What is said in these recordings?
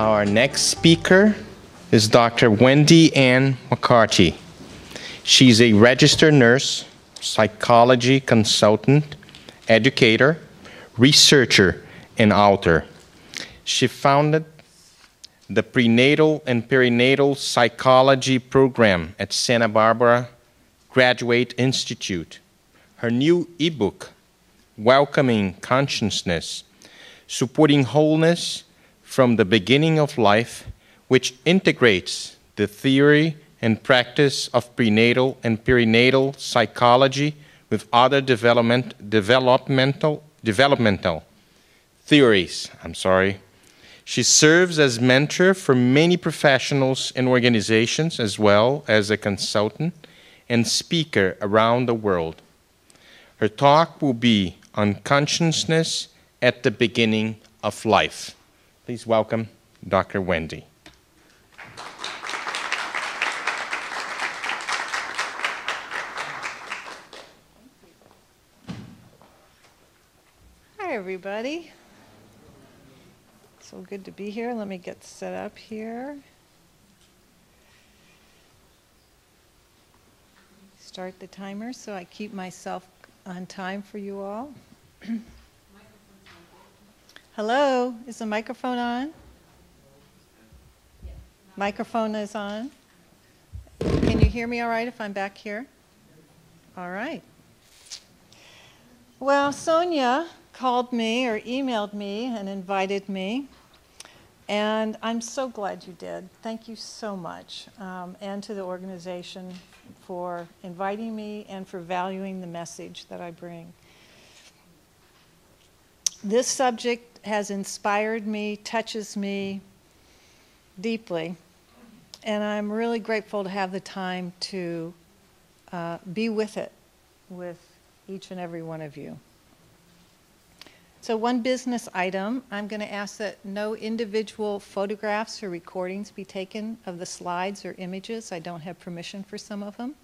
Our next speaker is Dr. Wendy Anne McCarty. She's a registered nurse, psychology consultant, educator, researcher, and author. She founded the prenatal and perinatal psychology program at Santa Barbara Graduate Institute. Her new ebook, Welcoming Consciousness, Supporting Wholeness from the Beginning of Life, which integrates the theory and practice of prenatal and perinatal psychology with other development, developmental, developmental theories. I'm sorry. She serves as mentor for many professionals and organizations, as well as a consultant and speaker around the world. Her talk will be on consciousness at the beginning of life. Please welcome Dr. Wendy. Hi, everybody. So good to be here. Let me get set up here. Start the timer so I keep myself on time for you all. Hello, is the microphone on? Microphone is on. Can you hear me all right if I'm back here? All right. Well, Sonia called me or emailed me and invited me. And I'm so glad you did. Thank you so much. Um, and to the organization for inviting me and for valuing the message that I bring. This subject has inspired me, touches me deeply. And I'm really grateful to have the time to uh, be with it with each and every one of you. So one business item, I'm going to ask that no individual photographs or recordings be taken of the slides or images. I don't have permission for some of them.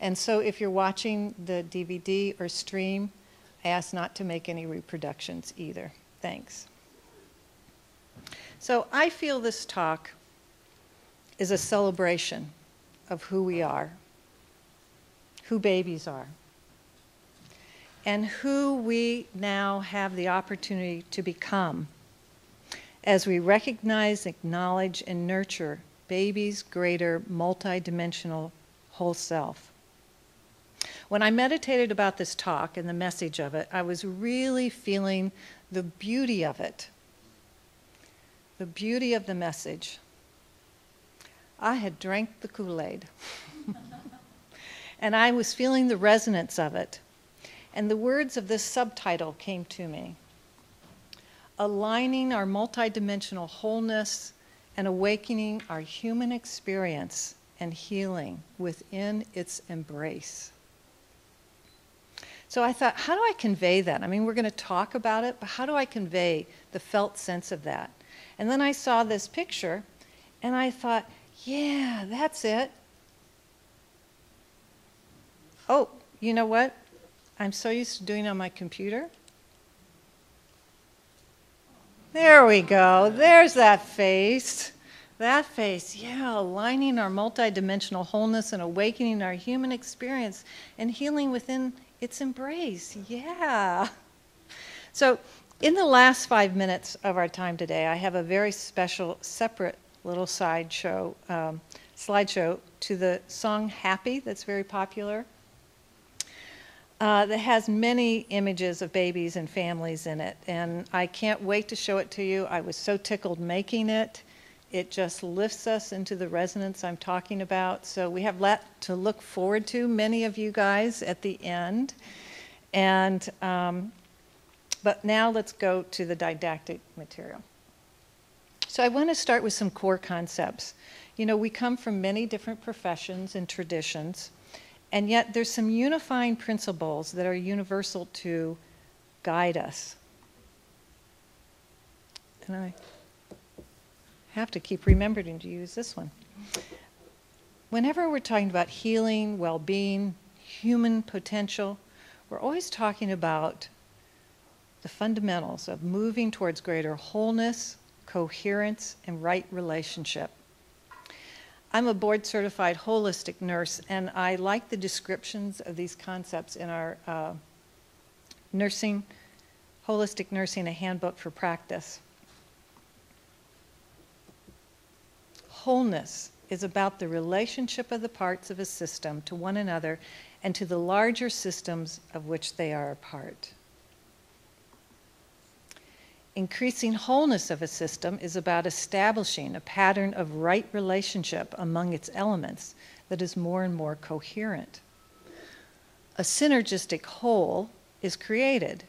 And so if you're watching the DVD or stream, I ask not to make any reproductions either. Thanks. So I feel this talk is a celebration of who we are, who babies are and who we now have the opportunity to become as we recognize, acknowledge, and nurture baby's greater multidimensional whole self. When I meditated about this talk and the message of it, I was really feeling the beauty of it, the beauty of the message. I had drank the Kool Aid, and I was feeling the resonance of it. And the words of this subtitle came to me Aligning our multidimensional wholeness and awakening our human experience and healing within its embrace. So I thought, how do I convey that? I mean, we're going to talk about it, but how do I convey the felt sense of that? And then I saw this picture and I thought, yeah, that's it. Oh, you know what? I'm so used to doing it on my computer. There we go. There's that face. That face, yeah, aligning our multidimensional wholeness and awakening our human experience and healing within its embrace. Yeah. So, in the last five minutes of our time today, I have a very special, separate little sideshow, um, slideshow to the song Happy that's very popular uh, that has many images of babies and families in it. And I can't wait to show it to you. I was so tickled making it. It just lifts us into the resonance I'm talking about. So we have lot to look forward to, many of you guys, at the end. And um, but now let's go to the didactic material. So I want to start with some core concepts. You know, we come from many different professions and traditions. And yet there's some unifying principles that are universal to guide us. And I have to keep remembering to use this one. Whenever we're talking about healing, well being, human potential, we're always talking about the fundamentals of moving towards greater wholeness, coherence, and right relationship. I'm a board certified holistic nurse, and I like the descriptions of these concepts in our uh, nursing, holistic nursing, a handbook for practice. Wholeness is about the relationship of the parts of a system to one another and to the larger systems of which they are a part. Increasing wholeness of a system is about establishing a pattern of right relationship among its elements that is more and more coherent. A synergistic whole is created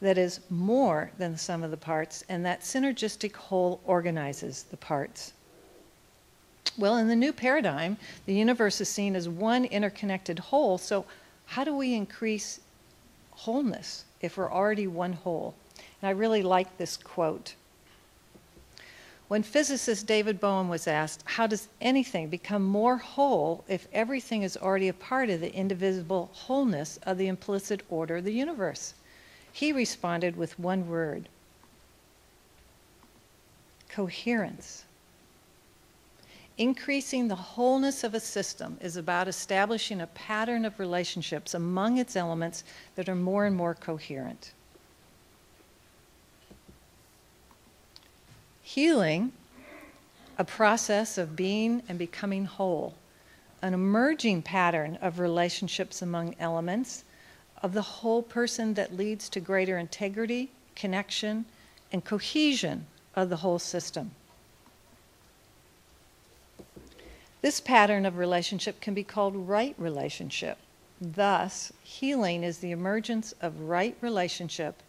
that is more than the sum of the parts, and that synergistic whole organizes the parts. Well, in the new paradigm, the universe is seen as one interconnected whole, so how do we increase wholeness if we're already one whole? And I really like this quote. When physicist David Bohm was asked, How does anything become more whole if everything is already a part of the indivisible wholeness of the implicate order of the universe? He responded with one word coherence. Increasing the wholeness of a system is about establishing a pattern of relationships among its elements that are more and more coherent. Healing, a process of being and becoming whole, an emerging pattern of relationships among elements, of the whole person that leads to greater integrity, connection, and cohesion of the whole system. This pattern of relationship can be called right relationship. Thus, healing is the emergence of right relationship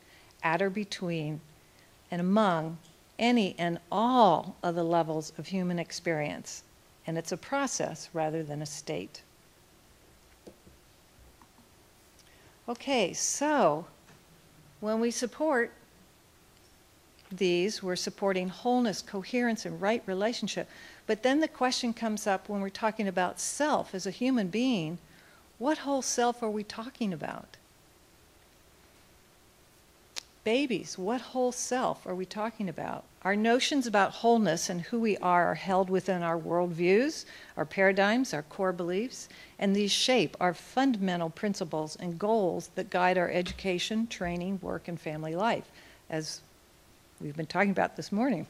at or between and among any and all of the levels of human experience. And it's a process rather than a state. Okay, so when we support these, we're supporting wholeness, coherence, and right relationship. But then the question comes up when we're talking about self as a human being what whole self are we talking about? Babies, what whole self are we talking about? Our notions about wholeness and who we are are held within our worldviews, our paradigms, our core beliefs, and these shape our fundamental principles and goals that guide our education, training, work, and family life, as we've been talking about this morning.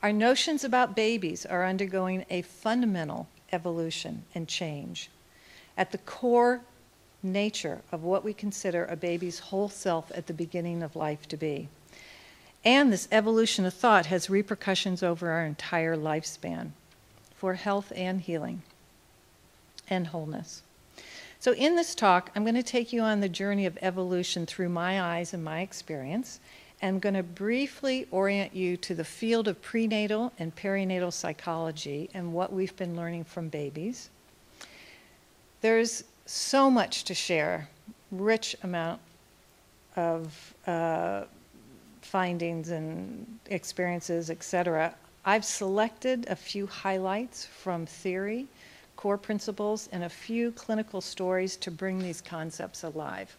Our notions about babies are undergoing a fundamental evolution and change. At the core nature of what we consider a baby's whole self at the beginning of life to be. And this evolution of thought has repercussions over our entire lifespan for health and healing and wholeness. So, in this talk, I'm going to take you on the journey of evolution through my eyes and my experience. I'm going to briefly orient you to the field of prenatal and perinatal psychology and what we've been learning from babies. There's so much to share, rich amount of uh, findings and experiences, etc. I've selected a few highlights from theory, core principles, and a few clinical stories to bring these concepts alive.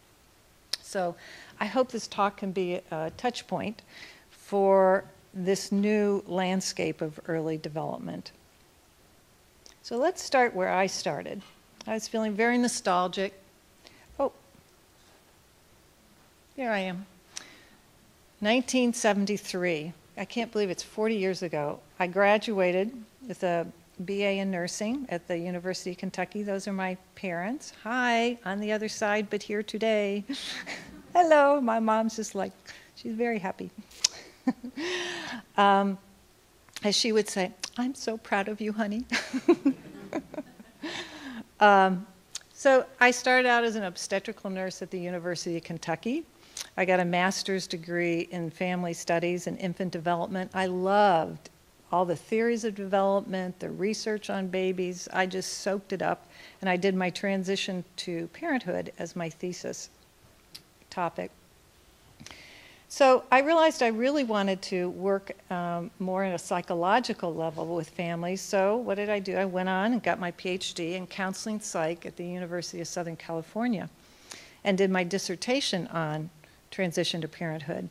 So I hope this talk can be a touch point for this new landscape of early development. So let's start where I started. I was feeling very nostalgic. Oh, here I am. 1973. I can't believe it's 40 years ago. I graduated with a BA in nursing at the University of Kentucky. Those are my parents. Hi, on the other side, but here today. Hello. My mom's just like, she's very happy. um, as she would say, I'm so proud of you, honey. um, so I started out as an obstetrical nurse at the University of Kentucky. I got a master's degree in family studies and infant development. I loved all the theories of development, the research on babies. I just soaked it up, and I did my transition to parenthood as my thesis topic. So I realized I really wanted to work um, more at a psychological level with families. So what did I do? I went on and got my PhD in counseling psych at the University of Southern California and did my dissertation on transition to parenthood.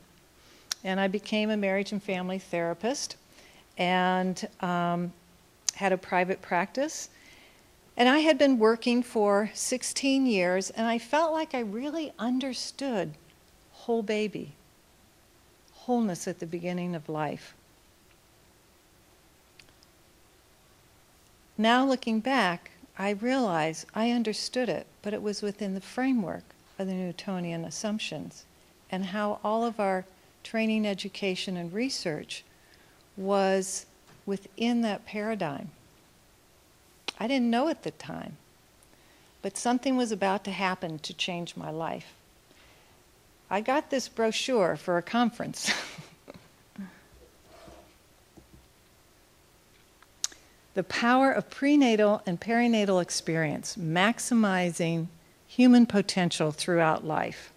and I became a marriage and family therapist and um, had a private practice. And I had been working for 16 years, and I felt like I really understood whole baby, wholeness at the beginning of life. Now, looking back, I realize I understood it, but it was within the framework of the Newtonian assumptions and how all of our training, education, and research was within that paradigm. I didn't know at the time, but something was about to happen to change my life. I got this brochure for a conference. the power of prenatal and perinatal experience, maximizing human potential throughout life.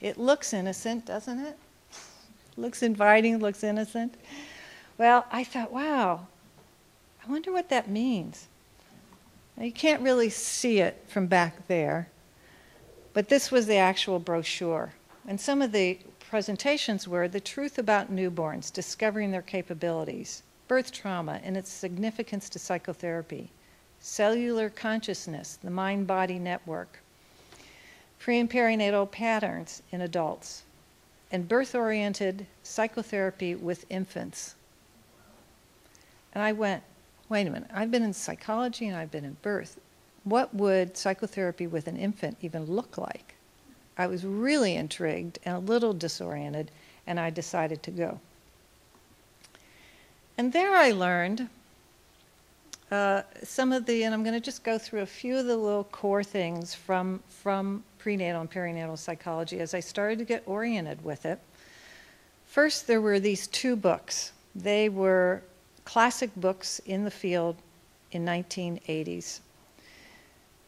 It looks innocent, doesn't it? looks inviting, looks innocent. Well, I thought, wow, I wonder what that means. Now, you can't really see it from back there, but this was the actual brochure. And some of the presentations were the truth about newborns, discovering their capabilities, birth trauma and its significance to psychotherapy, cellular consciousness, the mind body network, pre and perinatal patterns in adults, and birth oriented psychotherapy with infants. And I went, wait a minute, I've been in psychology and I've been in birth. What would psychotherapy with an infant even look like? I was really intrigued and a little disoriented, and I decided to go. And there I learned uh, some of the, and I'm going to just go through a few of the little core things from, from prenatal and perinatal psychology as I started to get oriented with it. First, there were these two books. They were classic books in the field in 1980s.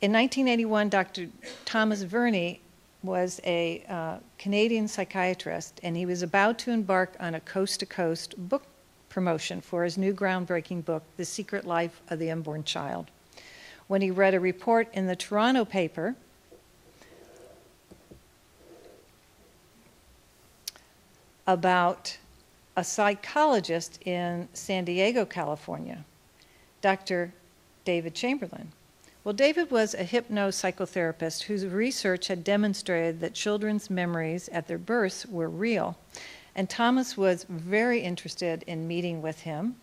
In 1981, Dr. Thomas Verny was a uh, Canadian psychiatrist, and he was about to embark on a coast to coast book promotion for his new groundbreaking book, The Secret Life of the Unborn Child. When he read a report in the Toronto paper about a psychologist in San Diego, California, Dr. David Chamberlain. Well, David was a hypno-psychotherapist whose research had demonstrated that children's memories at their births were real and Thomas was very interested in meeting with him,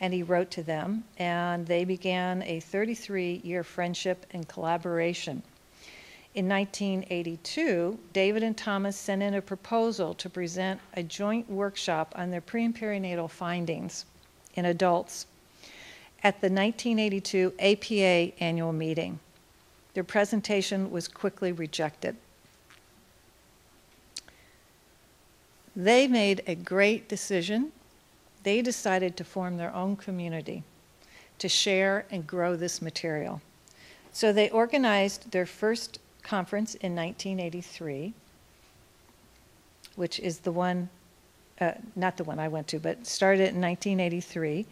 and he wrote to them, and they began a 33 year friendship and collaboration. In 1982, David and Thomas sent in a proposal to present a joint workshop on their pre and perinatal findings in adults at the 1982 APA annual meeting. Their presentation was quickly rejected. They made a great decision. They decided to form their own community to share and grow this material. So they organized their first conference in 1983, which is the one, uh, not the one I went to, but started in 1983.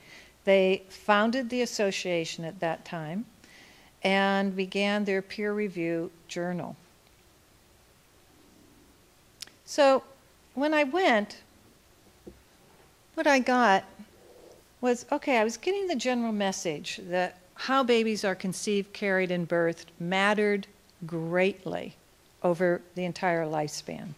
They founded the association at that time and began their peer review journal. So when I went, what I got was okay, I was getting the general message that how babies are conceived, carried, and birthed mattered greatly over the entire lifespan.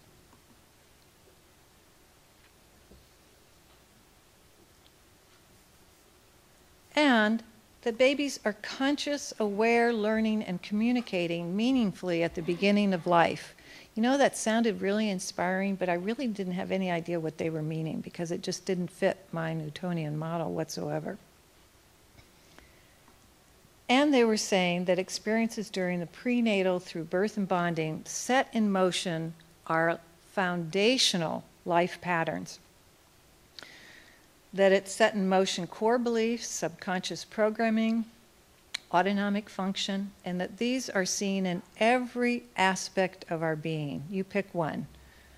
And that babies are conscious, aware, learning, and communicating meaningfully at the beginning of life you know, that sounded really inspiring, but I really didn't have any idea what they were meaning because it just didn't fit my Newtonian model whatsoever. And they were saying that experiences during the prenatal through birth and bonding set in motion our foundational life patterns. That it set in motion core beliefs, subconscious programming, autonomic function, and that these are seen in every aspect of our being. You pick one.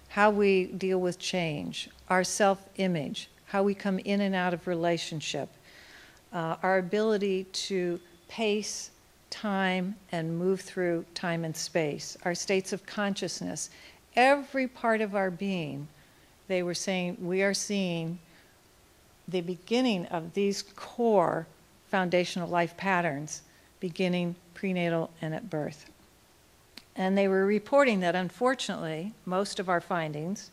How we deal with change, our self image, how we come in and out of relationship, uh, our ability to pace time and move through time and space, our states of consciousness, every part of our being, they were saying we are seeing the beginning of these core foundational life patterns beginning prenatal and at birth. And they were reporting that unfortunately, most of our findings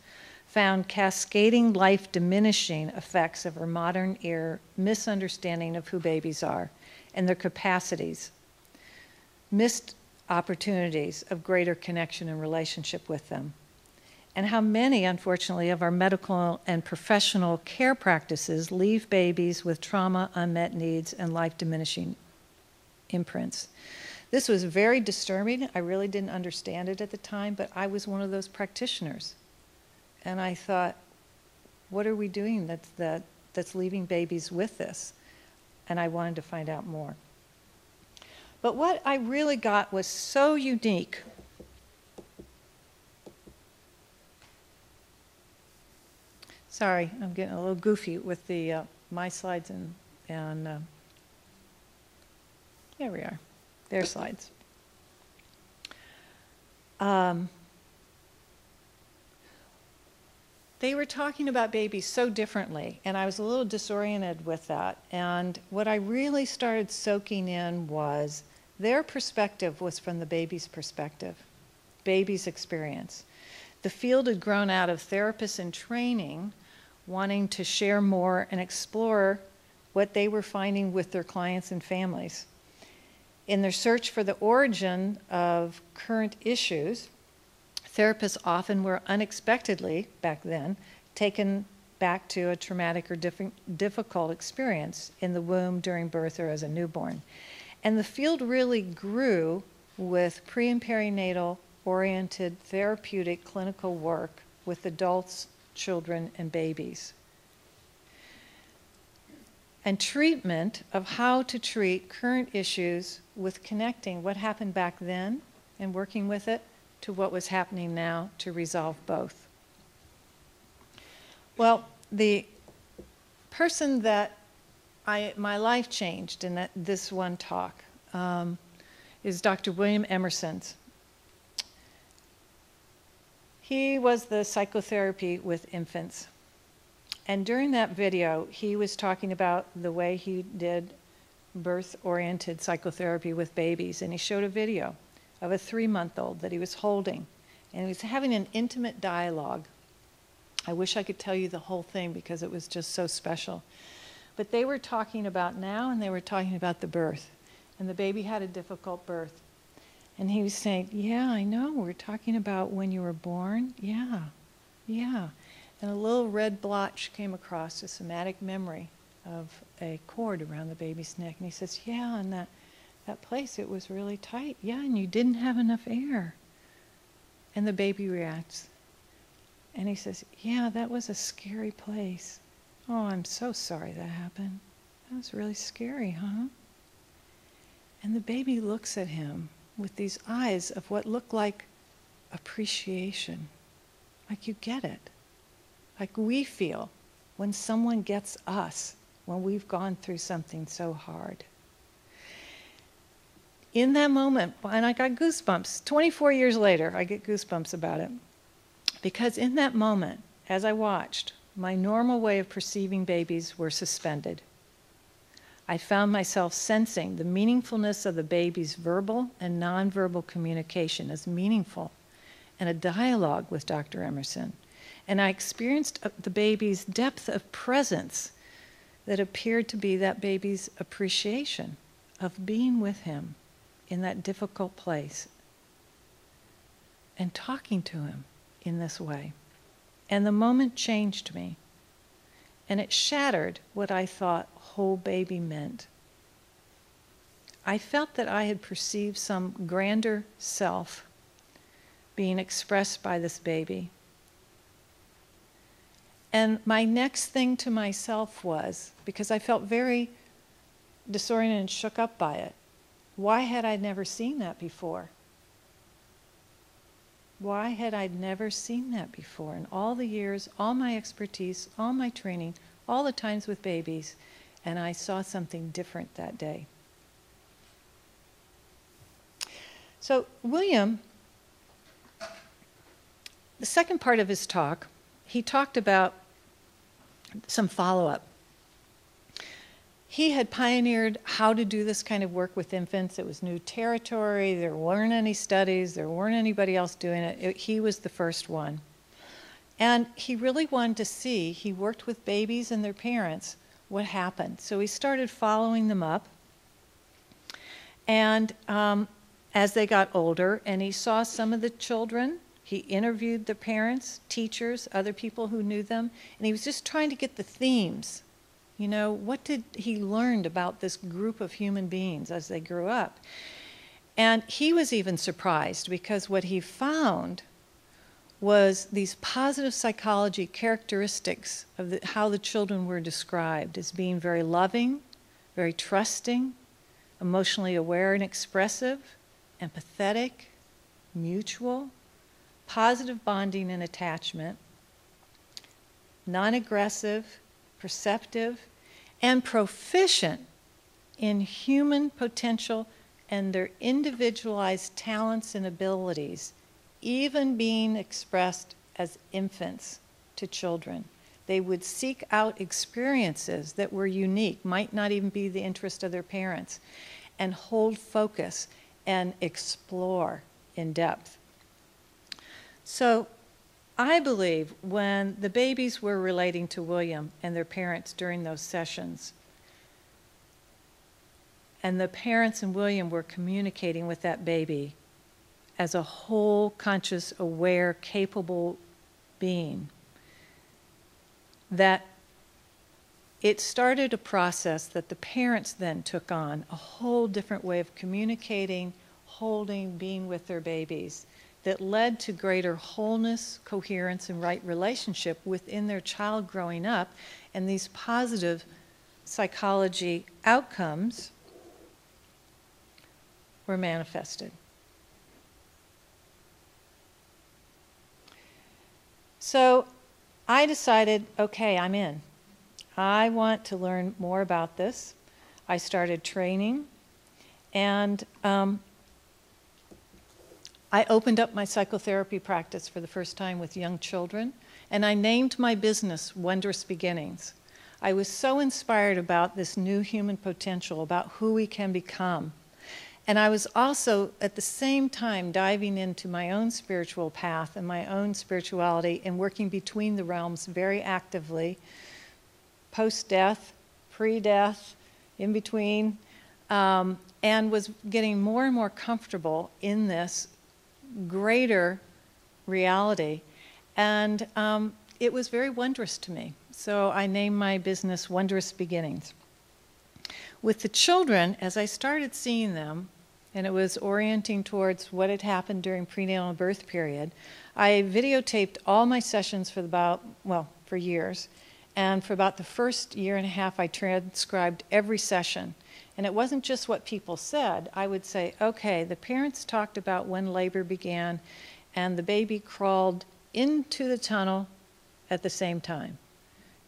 found cascading life diminishing effects of our modern era misunderstanding of who babies are and their capacities, missed opportunities of greater connection and relationship with them, and how many, unfortunately, of our medical and professional care practices leave babies with trauma, unmet needs, and life diminishing imprints. This was very disturbing. I really didn't understand it at the time, but I was one of those practitioners. And I thought, what are we doing that's, that, that's leaving babies with this? And I wanted to find out more. But what I really got was so unique. Sorry, I'm getting a little goofy with the uh, my slides and and uh, there we are, their slides. Um, they were talking about babies so differently, and I was a little disoriented with that. And what I really started soaking in was their perspective was from the baby's perspective, baby's experience. The field had grown out of therapists in training wanting to share more and explore what they were finding with their clients and families. In their search for the origin of current issues, therapists often were unexpectedly, back then, taken back to a traumatic or diff- difficult experience in the womb during birth or as a newborn. And the field really grew with pre and perinatal oriented therapeutic clinical work with adults, children, and babies. And treatment of how to treat current issues with connecting what happened back then and working with it to what was happening now to resolve both. Well, the person that I, my life changed in that, this one talk um, is Dr. William Emerson's. He was the psychotherapy with infants. And during that video, he was talking about the way he did birth oriented psychotherapy with babies. And he showed a video of a three month old that he was holding. And he was having an intimate dialogue. I wish I could tell you the whole thing because it was just so special. But they were talking about now and they were talking about the birth. And the baby had a difficult birth. And he was saying, Yeah, I know. We're talking about when you were born. Yeah, yeah. And a little red blotch came across a somatic memory of a cord around the baby's neck. And he says, Yeah, and that, that place, it was really tight. Yeah, and you didn't have enough air. And the baby reacts. And he says, Yeah, that was a scary place. Oh, I'm so sorry that happened. That was really scary, huh? And the baby looks at him with these eyes of what look like appreciation. Like you get it. Like we feel when someone gets us when we've gone through something so hard. In that moment, and I got goosebumps. 24 years later, I get goosebumps about it. Because in that moment, as I watched, my normal way of perceiving babies were suspended. I found myself sensing the meaningfulness of the baby's verbal and nonverbal communication as meaningful and a dialogue with Dr. Emerson. And I experienced uh, the baby's depth of presence that appeared to be that baby's appreciation of being with him in that difficult place and talking to him in this way. And the moment changed me. And it shattered what I thought whole baby meant. I felt that I had perceived some grander self being expressed by this baby. And my next thing to myself was because I felt very disoriented and shook up by it why had I never seen that before? Why had I never seen that before? In all the years, all my expertise, all my training, all the times with babies, and I saw something different that day. So, William, the second part of his talk, he talked about some follow up. He had pioneered how to do this kind of work with infants. It was new territory. There weren't any studies, there weren't anybody else doing it. it he was the first one. And he really wanted to see, he worked with babies and their parents, what happened. So he started following them up. And um, as they got older, and he saw some of the children, he interviewed the parents, teachers, other people who knew them, and he was just trying to get the themes. You know, what did he learned about this group of human beings as they grew up? And he was even surprised because what he found was these positive psychology characteristics of the, how the children were described as being very loving, very trusting, emotionally aware and expressive, empathetic, mutual, positive bonding and attachment, non aggressive, perceptive, and proficient in human potential and their individualized talents and abilities even being expressed as infants to children. They would seek out experiences that were unique, might not even be the interest of their parents, and hold focus and explore in depth. So, I believe when the babies were relating to William and their parents during those sessions, and the parents and William were communicating with that baby, as a whole, conscious, aware, capable being. That it started a process that the parents then took on a whole different way of communicating, holding, being with their babies that led to greater wholeness, coherence, and right relationship within their child growing up. And these positive psychology outcomes were manifested. So I decided, okay, I'm in. I want to learn more about this. I started training, and um, I opened up my psychotherapy practice for the first time with young children, and I named my business Wondrous Beginnings. I was so inspired about this new human potential, about who we can become. And I was also at the same time diving into my own spiritual path and my own spirituality and working between the realms very actively, post death, pre death, in between, um, and was getting more and more comfortable in this greater reality. And um, it was very wondrous to me. So I named my business Wondrous Beginnings. With the children, as I started seeing them, and it was orienting towards what had happened during prenatal and birth period. I videotaped all my sessions for about, well, for years. And for about the first year and a half, I transcribed every session. And it wasn't just what people said. I would say, okay, the parents talked about when labor began, and the baby crawled into the tunnel at the same time.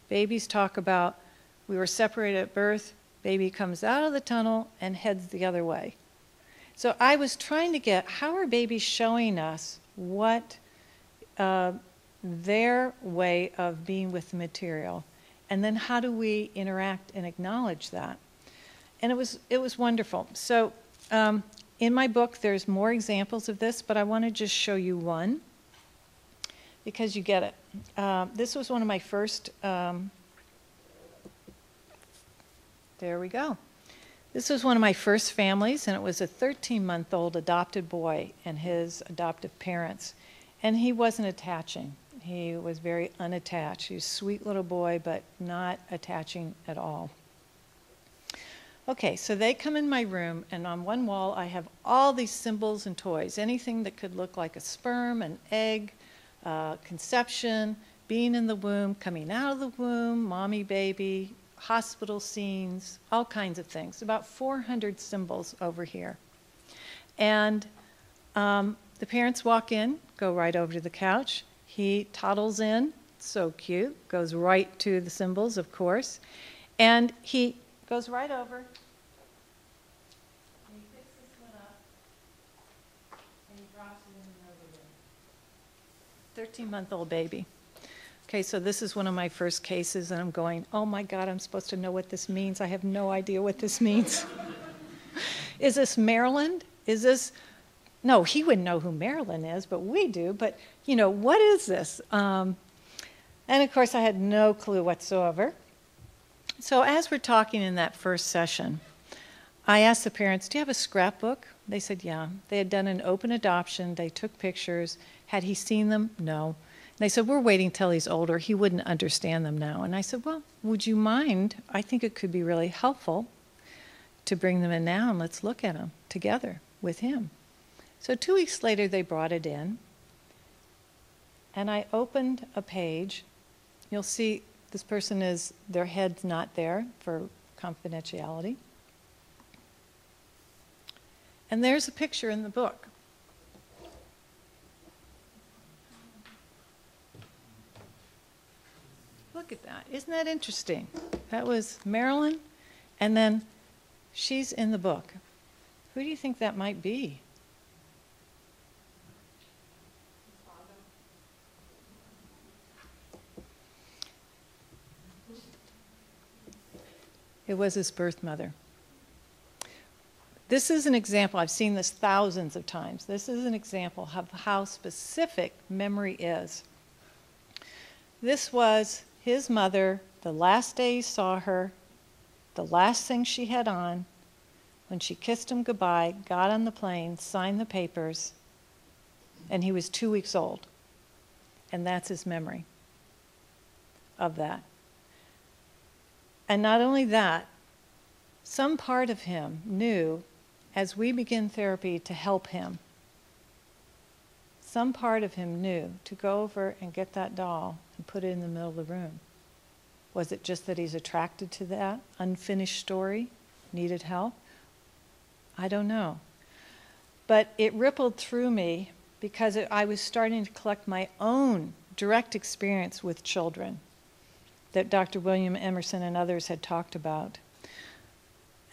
Babies talk about we were separated at birth, baby comes out of the tunnel and heads the other way. So I was trying to get how are babies showing us what uh, their way of being with the material, and then how do we interact and acknowledge that? And it was it was wonderful. So um, in my book, there's more examples of this, but I want to just show you one because you get it. Uh, this was one of my first. Um, there we go. This was one of my first families, and it was a 13 month old adopted boy and his adoptive parents. And he wasn't attaching. He was very unattached. He was a sweet little boy, but not attaching at all. Okay, so they come in my room, and on one wall I have all these symbols and toys anything that could look like a sperm, an egg, uh, conception, being in the womb, coming out of the womb, mommy, baby, hospital scenes, all kinds of things. About 400 symbols over here. And um, the parents walk in, go right over to the couch. He toddles in, so cute, goes right to the symbols, of course. And he goes right over. And he picks this one up and he drops it in another room. 13 month old baby. Okay, so this is one of my first cases, and I'm going, oh my God, I'm supposed to know what this means. I have no idea what this means. is this Marilyn? Is this, no, he wouldn't know who Marilyn is, but we do. But, you know, what is this? Um, and of course, I had no clue whatsoever. So, as we're talking in that first session, I asked the parents, Do you have a scrapbook? They said, Yeah. They had done an open adoption, they took pictures. Had he seen them? No. They said, We're waiting till he's older. He wouldn't understand them now. And I said, Well, would you mind? I think it could be really helpful to bring them in now and let's look at them together with him. So, two weeks later, they brought it in. And I opened a page. You'll see this person is, their head's not there for confidentiality. And there's a picture in the book. Look at that. Isn't that interesting? That was Marilyn, and then she's in the book. Who do you think that might be? It was his birth mother. This is an example, I've seen this thousands of times. This is an example of how specific memory is. This was his mother, the last day he saw her, the last thing she had on, when she kissed him goodbye, got on the plane, signed the papers, and he was two weeks old. And that's his memory of that. And not only that, some part of him knew as we begin therapy to help him, some part of him knew to go over and get that doll and put it in the middle of the room. Was it just that he's attracted to that unfinished story, needed help? I don't know. But it rippled through me because it, I was starting to collect my own direct experience with children that Dr. William Emerson and others had talked about.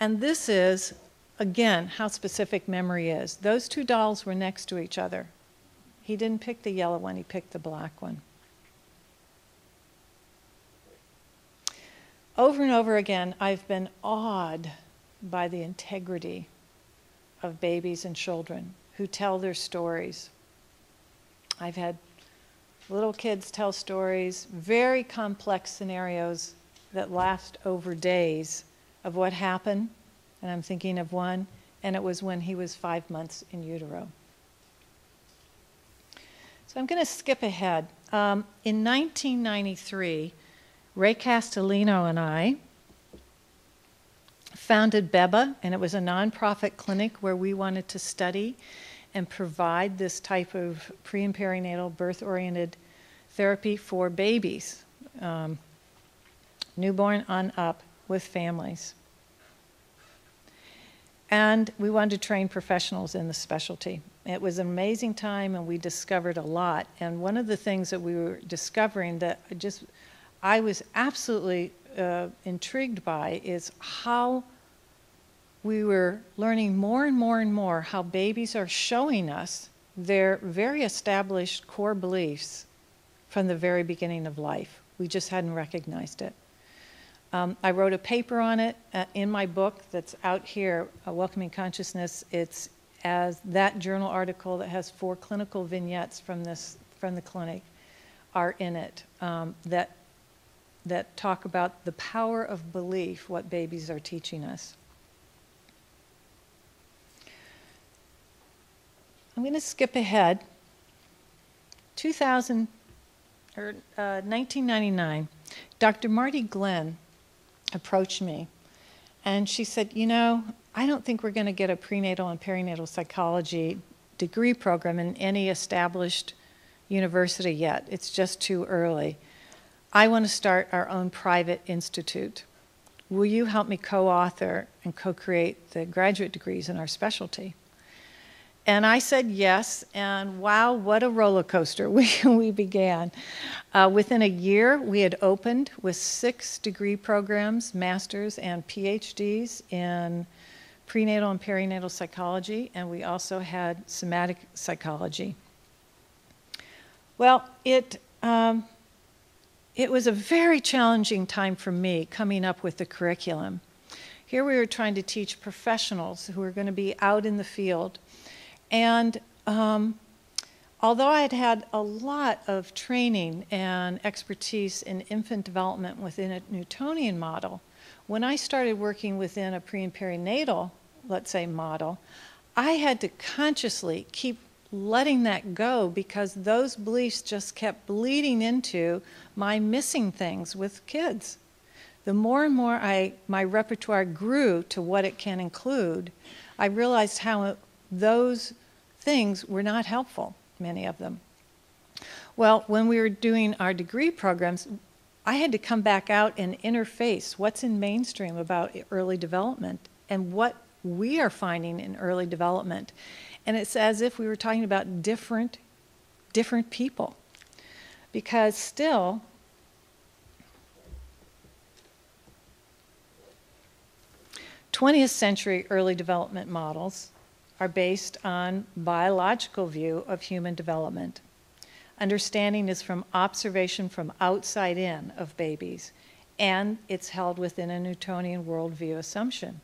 And this is, again, how specific memory is. Those two dolls were next to each other. He didn't pick the yellow one, he picked the black one. Over and over again, I've been awed by the integrity of babies and children who tell their stories. I've had Little kids tell stories, very complex scenarios that last over days of what happened. And I'm thinking of one, and it was when he was five months in utero. So I'm going to skip ahead. Um, in 1993, Ray Castellino and I founded BEBA, and it was a nonprofit clinic where we wanted to study and provide this type of pre and perinatal birth oriented therapy for babies, um, newborn on up, with families. And we wanted to train professionals in the specialty. It was an amazing time, and we discovered a lot. And one of the things that we were discovering that just I was absolutely uh, intrigued by is how we were learning more and more and more how babies are showing us their very established core beliefs from the very beginning of life. We just hadn't recognized it. Um, I wrote a paper on it uh, in my book that's out here, uh, Welcoming Consciousness. It's as that journal article that has four clinical vignettes from this from the clinic are in it um, that that talk about the power of belief, what babies are teaching us. I'm going to skip ahead. 2000, or, uh, 1999, Dr. Marti Glenn approached me and she said, You know, I don't think we're going to get a prenatal and perinatal psychology degree program in any established university yet. It's just too early. I want to start our own private institute. Will you help me co author and co create the graduate degrees in our specialty? And I said yes, and wow, what a roller coaster we, we began. Uh, within a year, we had opened with six degree programs, masters and PhDs in prenatal and perinatal psychology, and we also had somatic psychology. Well, it, um, it was a very challenging time for me coming up with the curriculum. Here we were trying to teach professionals who were going to be out in the field. And um, although I had had a lot of training and expertise in infant development within a Newtonian model, when I started working within a pre and perinatal, let's say, model, I had to consciously keep letting that go because those beliefs just kept bleeding into my missing things with kids. The more and more I, my repertoire grew to what it can include, I realized how those things were not helpful, many of them. Well, when we were doing our degree programs, I had to come back out and interface what's in mainstream about early development and what we are finding in early development. And it's as if we were talking about different, different people. Because still, Twentieth century early development models are based on biological view of human development. Understanding is from observation from outside in of babies, and it's held within a Newtonian worldview assumption.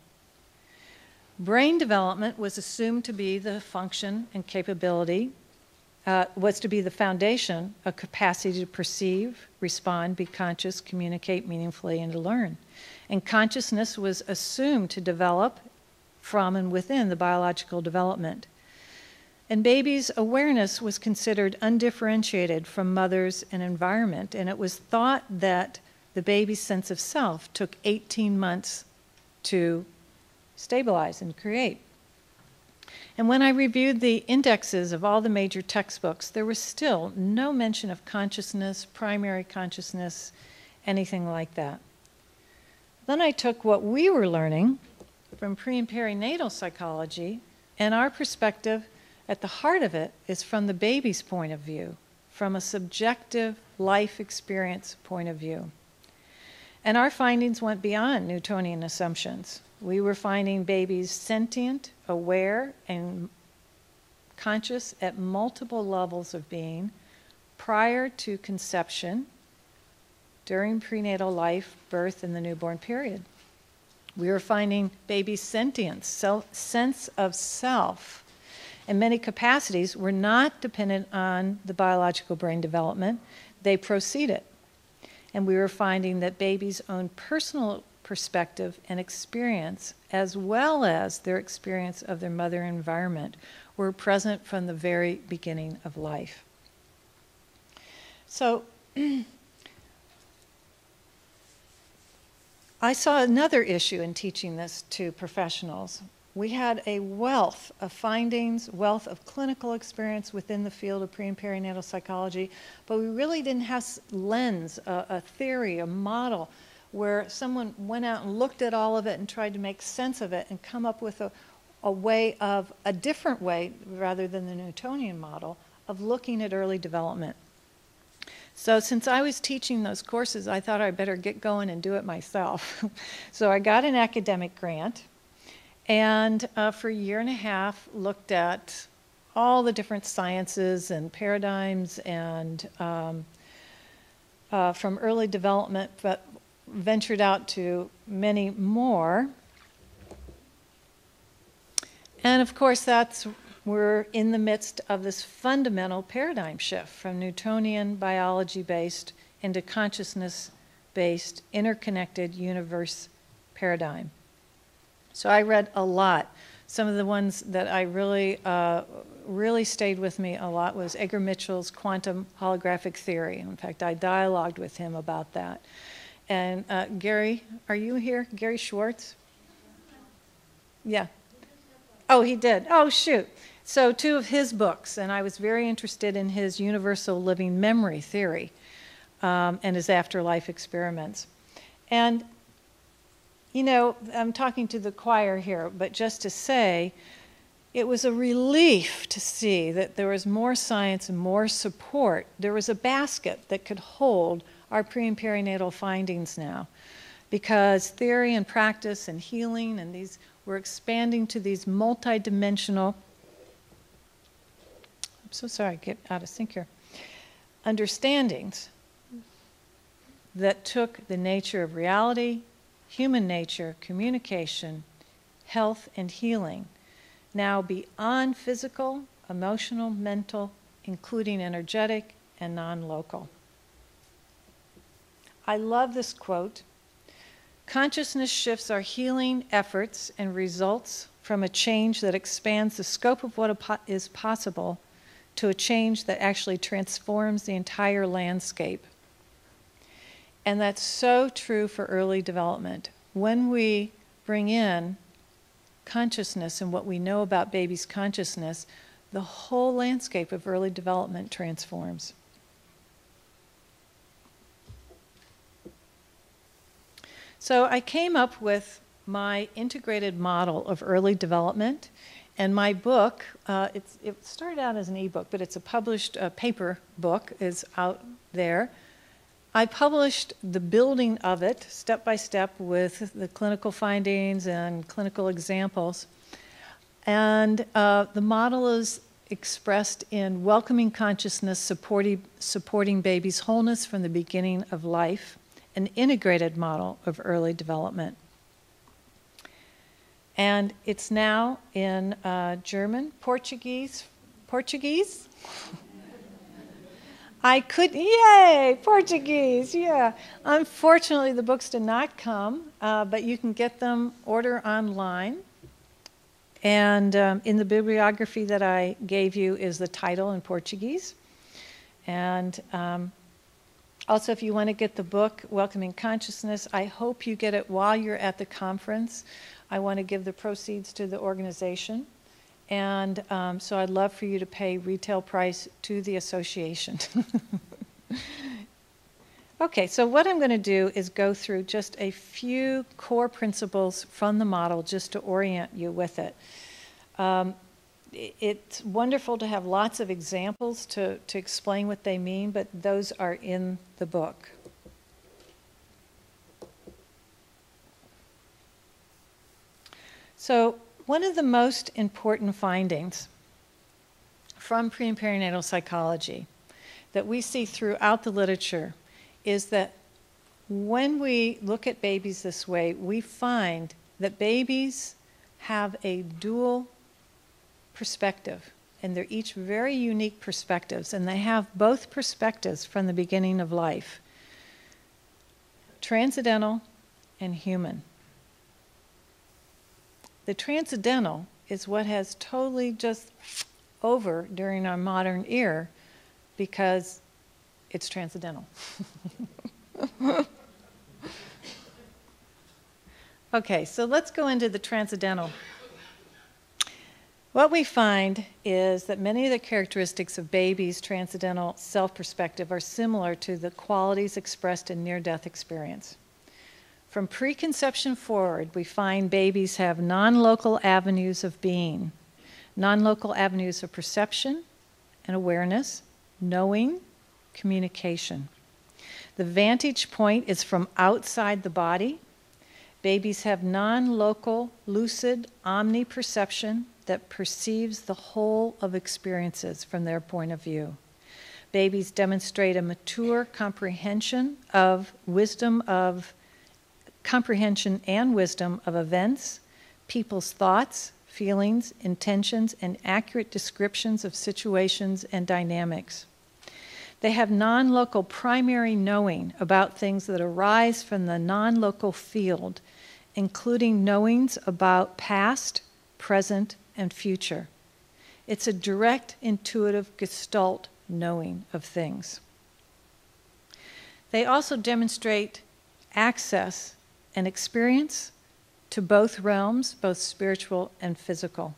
Brain development was assumed to be the function and capability, uh, was to be the foundation, a capacity to perceive, respond, be conscious, communicate meaningfully, and to learn. And consciousness was assumed to develop from and within the biological development. And baby's awareness was considered undifferentiated from mother's and environment, and it was thought that the baby's sense of self took 18 months to stabilize and create. And when I reviewed the indexes of all the major textbooks, there was still no mention of consciousness, primary consciousness, anything like that. Then I took what we were learning from pre and perinatal psychology, and our perspective at the heart of it is from the baby's point of view, from a subjective life experience point of view. And our findings went beyond Newtonian assumptions. We were finding babies sentient, aware, and conscious at multiple levels of being prior to conception, during prenatal life, birth, and the newborn period. We were finding baby sentience, self, sense of self, and many capacities were not dependent on the biological brain development, they proceeded. And we were finding that babies' own personal perspective and experience, as well as their experience of their mother environment, were present from the very beginning of life. So, I saw another issue in teaching this to professionals. We had a wealth of findings, wealth of clinical experience within the field of pre and perinatal psychology, but we really didn't have lens, a, a theory, a model where someone went out and looked at all of it and tried to make sense of it and come up with a, a way of, a different way, rather than the Newtonian model, of looking at early development. So since I was teaching those courses, I thought I'd better get going and do it myself. so I got an academic grant and uh, for a year and a half looked at all the different sciences and paradigms and um, uh, from early development, but ventured out to many more. And of course, that's we're in the midst of this fundamental paradigm shift from Newtonian biology based into consciousness based, interconnected universe paradigm. So I read a lot. Some of the ones that I really, uh, really stayed with me a lot was Edgar Mitchell's quantum holographic theory. In fact, I dialogued with him about that. And uh, Gary, are you here? Gary Schwartz? Yeah. Oh, he did. Oh, shoot. So, two of his books, and I was very interested in his universal living memory theory um, and his afterlife experiments. And, you know, I'm talking to the choir here, but just to say, it was a relief to see that there was more science and more support. There was a basket that could hold our pre and perinatal findings now because theory and practice and healing and these we're expanding to these multidimensional I'm so sorry, get out of sync here. Understandings that took the nature of reality, human nature, communication, health, and healing, now beyond physical, emotional, mental, including energetic and non local. I love this quote. Consciousness shifts our healing efforts and results from a change that expands the scope of what is possible to a change that actually transforms the entire landscape. And that's so true for early development. When we bring in consciousness and what we know about babies' consciousness, the whole landscape of early development transforms. So I came up with my integrated model of early development. And my book, uh, it started out as an ebook, but it's a published uh, paper book, is out there. I published the building of it step by step with the clinical findings and clinical examples. And uh, the model is expressed in welcoming consciousness, supporting, supporting baby's wholeness from the beginning of life an integrated model of early development. And it's now in uh, German, Portuguese, Portuguese? I could, yay, Portuguese, yeah. Unfortunately, the books did not come, uh, but you can get them, order online. And um, in the bibliography that I gave you is the title in Portuguese. And um, also, if you want to get the book, Welcoming Consciousness, I hope you get it while you're at the conference. I want to give the proceeds to the organization. And um, so I'd love for you to pay retail price to the association. okay, so what I'm going to do is go through just a few core principles from the model just to orient you with it. Um, it's wonderful to have lots of examples to, to explain what they mean, but those are in the book. So, one of the most important findings from pre and perinatal psychology that we see throughout the literature is that when we look at babies this way, we find that babies have a dual perspective. And they're each very unique perspectives, and they have both perspectives from the beginning of life transcendental and human. The transcendental is what has totally just over during our modern era because it's transcendental. okay, so let's go into the transcendental. What we find is that many of the characteristics of babies' transcendental self perspective are similar to the qualities expressed in near death experience. From preconception forward, we find babies have non local avenues of being, non local avenues of perception and awareness, knowing, communication. The vantage point is from outside the body. Babies have non local, lucid, omni-perception that perceives the whole of experiences from their point of view. Babies demonstrate a mature comprehension of wisdom of comprehension and wisdom of events, people's thoughts, feelings, intentions, and accurate descriptions of situations and dynamics. They have non local primary knowing about things that arise from the non local field, including knowings about past, present, and future. It's a direct, intuitive gestalt knowing of things. They also demonstrate access and experience to both realms, both spiritual and physical.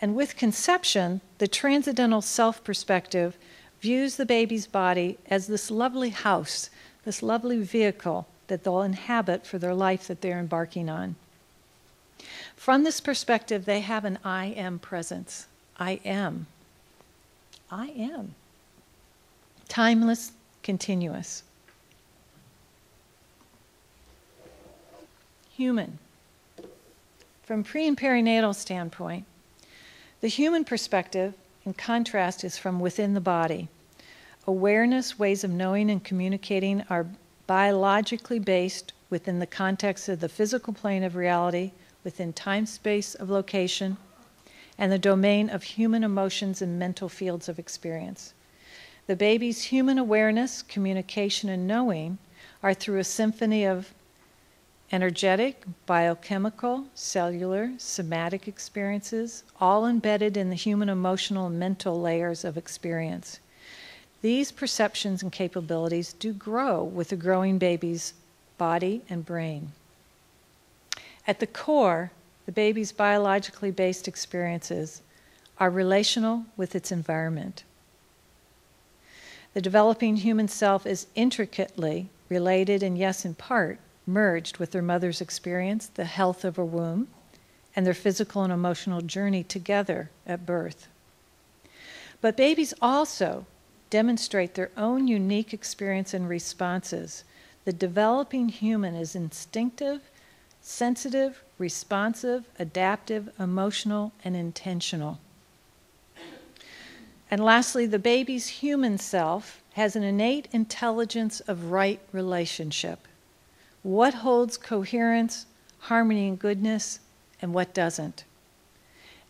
And with conception, the transcendental self perspective views the baby's body as this lovely house, this lovely vehicle that they'll inhabit for their life that they're embarking on. From this perspective, they have an I am presence. I am. I am. Timeless, continuous. Human. From pre and perinatal standpoint, the human perspective, in contrast, is from within the body. Awareness, ways of knowing and communicating are biologically based within the context of the physical plane of reality, within time space of location, and the domain of human emotions and mental fields of experience. The baby's human awareness, communication, and knowing are through a symphony of energetic, biochemical, cellular, somatic experiences, all embedded in the human emotional and mental layers of experience. These perceptions and capabilities do grow with a growing baby's body and brain. At the core, the baby's biologically based experiences are relational with its environment. The developing human self is intricately related and, yes, in part, merged with their mother's experience, the health of a womb, and their physical and emotional journey together at birth. But babies also demonstrate their own unique experience and responses. The developing human is instinctive, sensitive, responsive, adaptive, emotional, and intentional. And lastly, the baby's human self has an innate intelligence of right relationship. What holds coherence, harmony, and goodness, and what doesn't?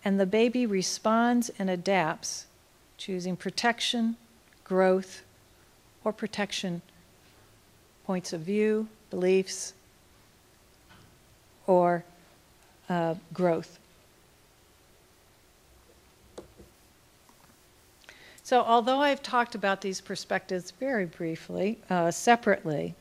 And the baby responds and adapts, choosing protection, growth, or protection points of view, beliefs, or uh, growth. So, although I've talked about these perspectives very briefly, uh, separately,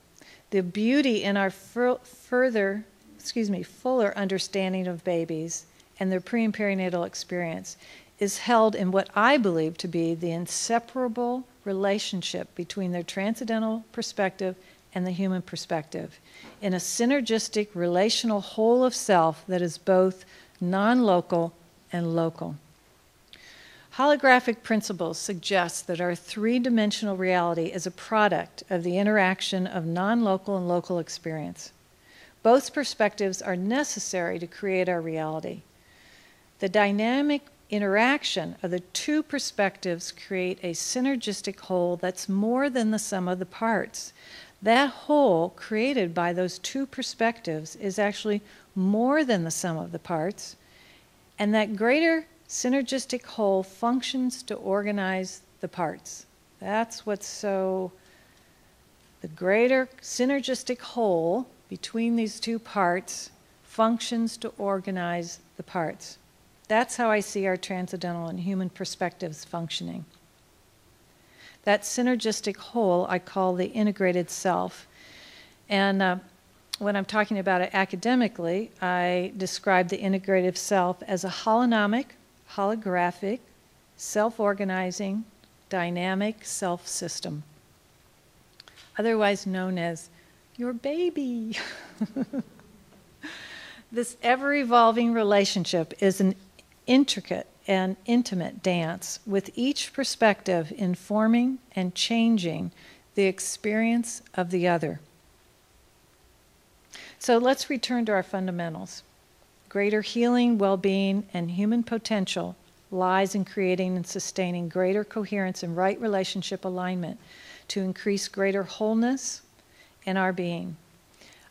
the beauty in our fur- further, excuse me, fuller understanding of babies and their pre and perinatal experience is held in what I believe to be the inseparable relationship between their transcendental perspective and the human perspective in a synergistic relational whole of self that is both non local and local. Holographic principles suggest that our three dimensional reality is a product of the interaction of non local and local experience. Both perspectives are necessary to create our reality. The dynamic interaction of the two perspectives create a synergistic whole that's more than the sum of the parts. That whole created by those two perspectives is actually more than the sum of the parts, and that greater synergistic whole functions to organize the parts. That's what's so. The greater synergistic whole between these two parts functions to organize the parts. That's how I see our transcendental and human perspectives functioning. That synergistic whole I call the integrated self. And uh, when I'm talking about it academically, I describe the integrative self as a holonomic holographic, self organizing, dynamic self system, otherwise known as your baby. this ever evolving relationship is an intricate and intimate dance, with each perspective informing and changing the experience of the other. So let's return to our fundamentals. Greater healing, well being, and human potential lies in creating and sustaining greater coherence and right relationship alignment to increase greater wholeness in our being.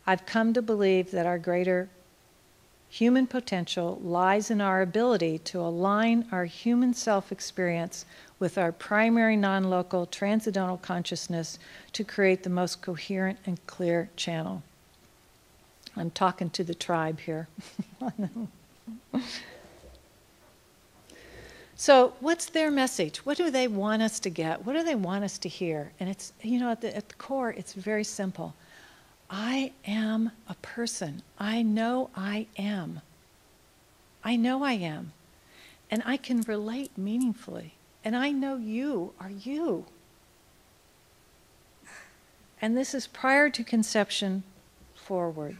I've come to believe that our greater human potential lies in our ability to align our human self experience with our primary non local transcendental consciousness to create the most coherent and clear channel. I'm talking to the tribe here. so, what's their message? What do they want us to get? What do they want us to hear? And it's, you know, at the, at the core, it's very simple. I am a person. I know I am. I know I am. And I can relate meaningfully. And I know you are you. And this is prior to conception forward.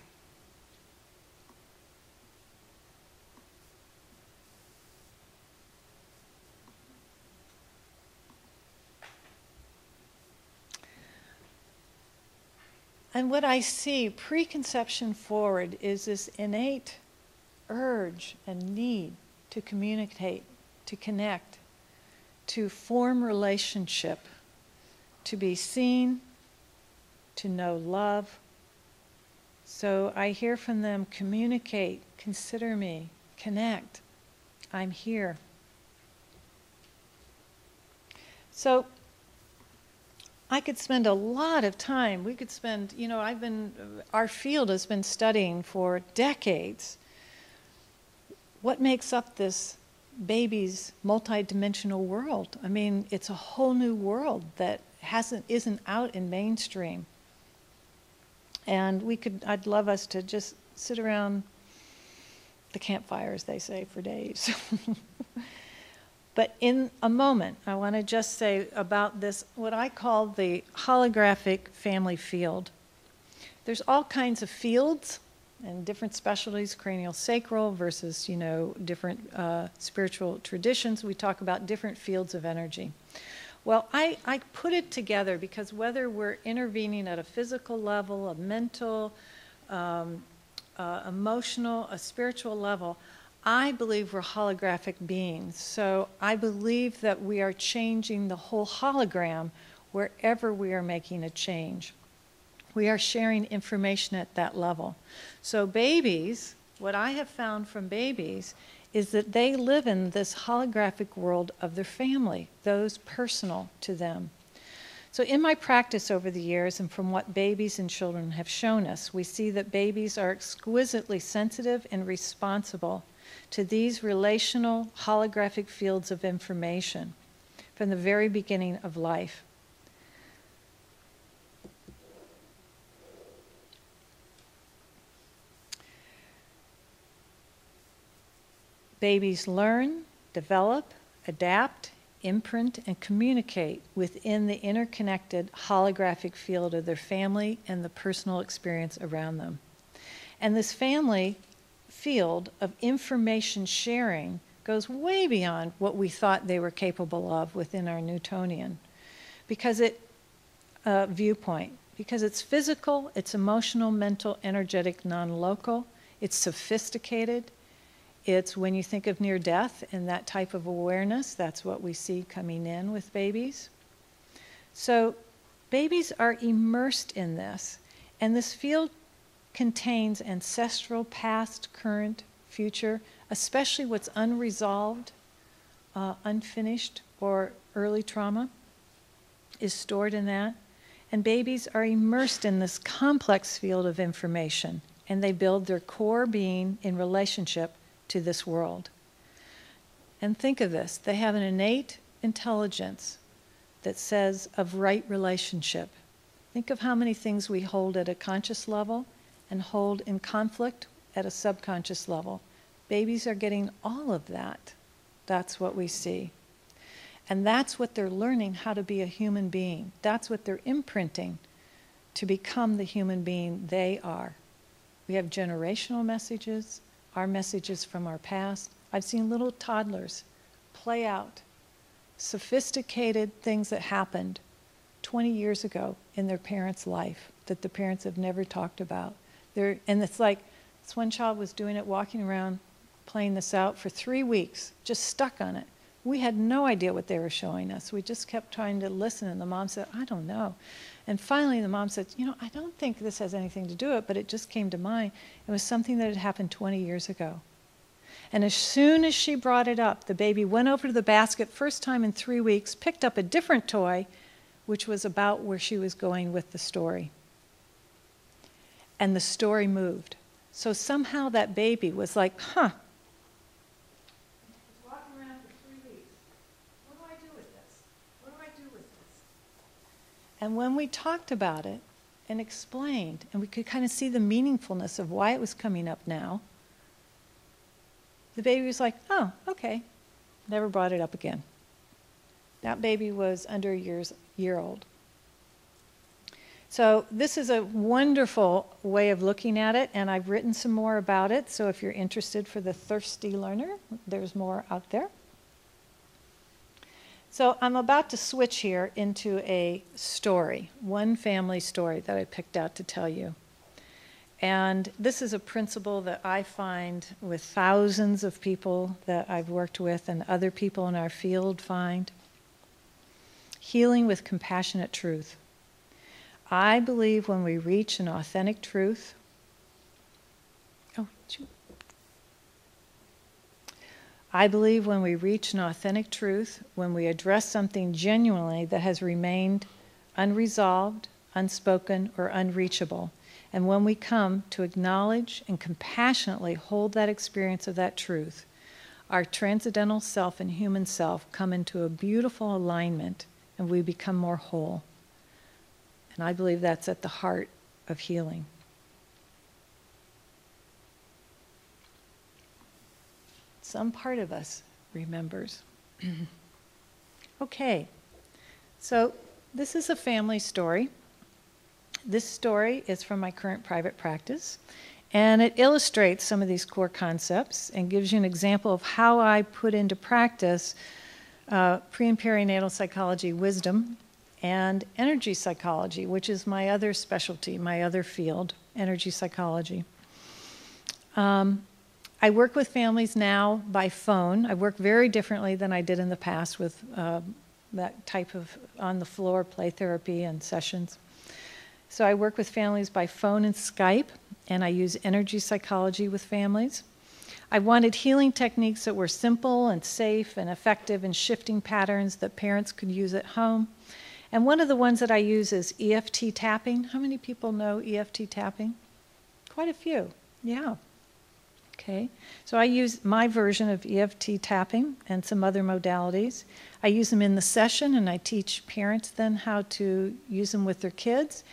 And what I see preconception forward is this innate urge and need to communicate, to connect, to form relationship, to be seen, to know love. So I hear from them communicate, consider me, connect. I'm here. So I could spend a lot of time. We could spend, you know, I've been, our field has been studying for decades what makes up this baby's multidimensional world. I mean, it's a whole new world that hasn't isn't out in mainstream. And we could I'd love us to just sit around the campfire, as they say, for days. but in a moment, I want to just say about this, what I call the holographic family field. There's all kinds of fields and different specialties, cranial sacral versus, you know, different uh, spiritual traditions. We talk about different fields of energy. Well, I, I put it together because whether we're intervening at a physical level, a mental, um, uh, emotional, a spiritual level, I believe we're holographic beings. So I believe that we are changing the whole hologram wherever we are making a change. We are sharing information at that level. So, babies, what I have found from babies is that they live in this holographic world of their family, those personal to them. So, in my practice over the years, and from what babies and children have shown us, we see that babies are exquisitely sensitive and responsible to these relational holographic fields of information from the very beginning of life. Babies learn, develop, adapt, imprint, and communicate within the interconnected holographic field of their family and the personal experience around them. And this family field of information sharing goes way beyond what we thought they were capable of within our Newtonian because it uh, viewpoint because it's physical, it's emotional, mental, energetic, non-local, it's sophisticated, it's when you think of near death and that type of awareness, that's what we see coming in with babies. So, babies are immersed in this, and this field contains ancestral, past, current, future, especially what's unresolved, uh, unfinished, or early trauma is stored in that. And babies are immersed in this complex field of information, and they build their core being in relationship to this world. And think of this they have an innate intelligence that says of right relationship. Think of how many things we hold at a conscious level and hold in conflict at a subconscious level. Babies are getting all of that. That's what we see. And that's what they're learning how to be a human being. That's what they're imprinting to become the human being they are. We have generational messages, our messages from our past. I've seen little toddlers play out sophisticated things that happened 20 years ago in their parents' life that the parents have never talked about. They're, and it's like this one child was doing it, walking around, playing this out for three weeks, just stuck on it. We had no idea what they were showing us. We just kept trying to listen, and the mom said, I don't know. And finally, the mom said, You know, I don't think this has anything to do with it, but it just came to mind. It was something that had happened 20 years ago. And as soon as she brought it up, the baby went over to the basket, first time in three weeks, picked up a different toy, which was about where she was going with the story. And the story moved. So somehow that baby was like, huh. Walking around for three weeks. What do I do with this? What do I do with this? And when we talked about it and explained, and we could kind of see the meaningfulness of why it was coming up now, the baby was like, oh, okay. Never brought it up again. That baby was under a year's, year old. So, this is a wonderful way of looking at it, and I've written some more about it. So, if you're interested for the thirsty learner, there's more out there. So, I'm about to switch here into a story, one family story that I picked out to tell you. And this is a principle that I find with thousands of people that I've worked with and other people in our field find healing with compassionate truth. I believe when we reach an authentic truth, oh. I believe when we reach an authentic truth, when we address something genuinely that has remained unresolved, unspoken, or unreachable, and when we come to acknowledge and compassionately hold that experience of that truth, our transcendental self and human self come into a beautiful alignment and we become more whole. And I believe that's at the heart of healing. Some part of us remembers. okay, so this is a family story. This story is from my current private practice, and it illustrates some of these core concepts and gives you an example of how I put into practice uh, pre and perinatal psychology wisdom and energy psychology, which is my other specialty, my other field, energy psychology. Um, I work with families now by phone. I work very differently than I did in the past with uh, that type of on the floor play therapy and sessions. So I work with families by phone and Skype, and I use energy psychology with families. I wanted healing techniques that were simple and safe and effective in shifting patterns that parents could use at home. And one of the ones that I use is EFT tapping. How many people know EFT tapping? Quite a few, yeah. Okay, so I use my version of EFT tapping and some other modalities. I use them in the session and I teach parents then how to use them with their kids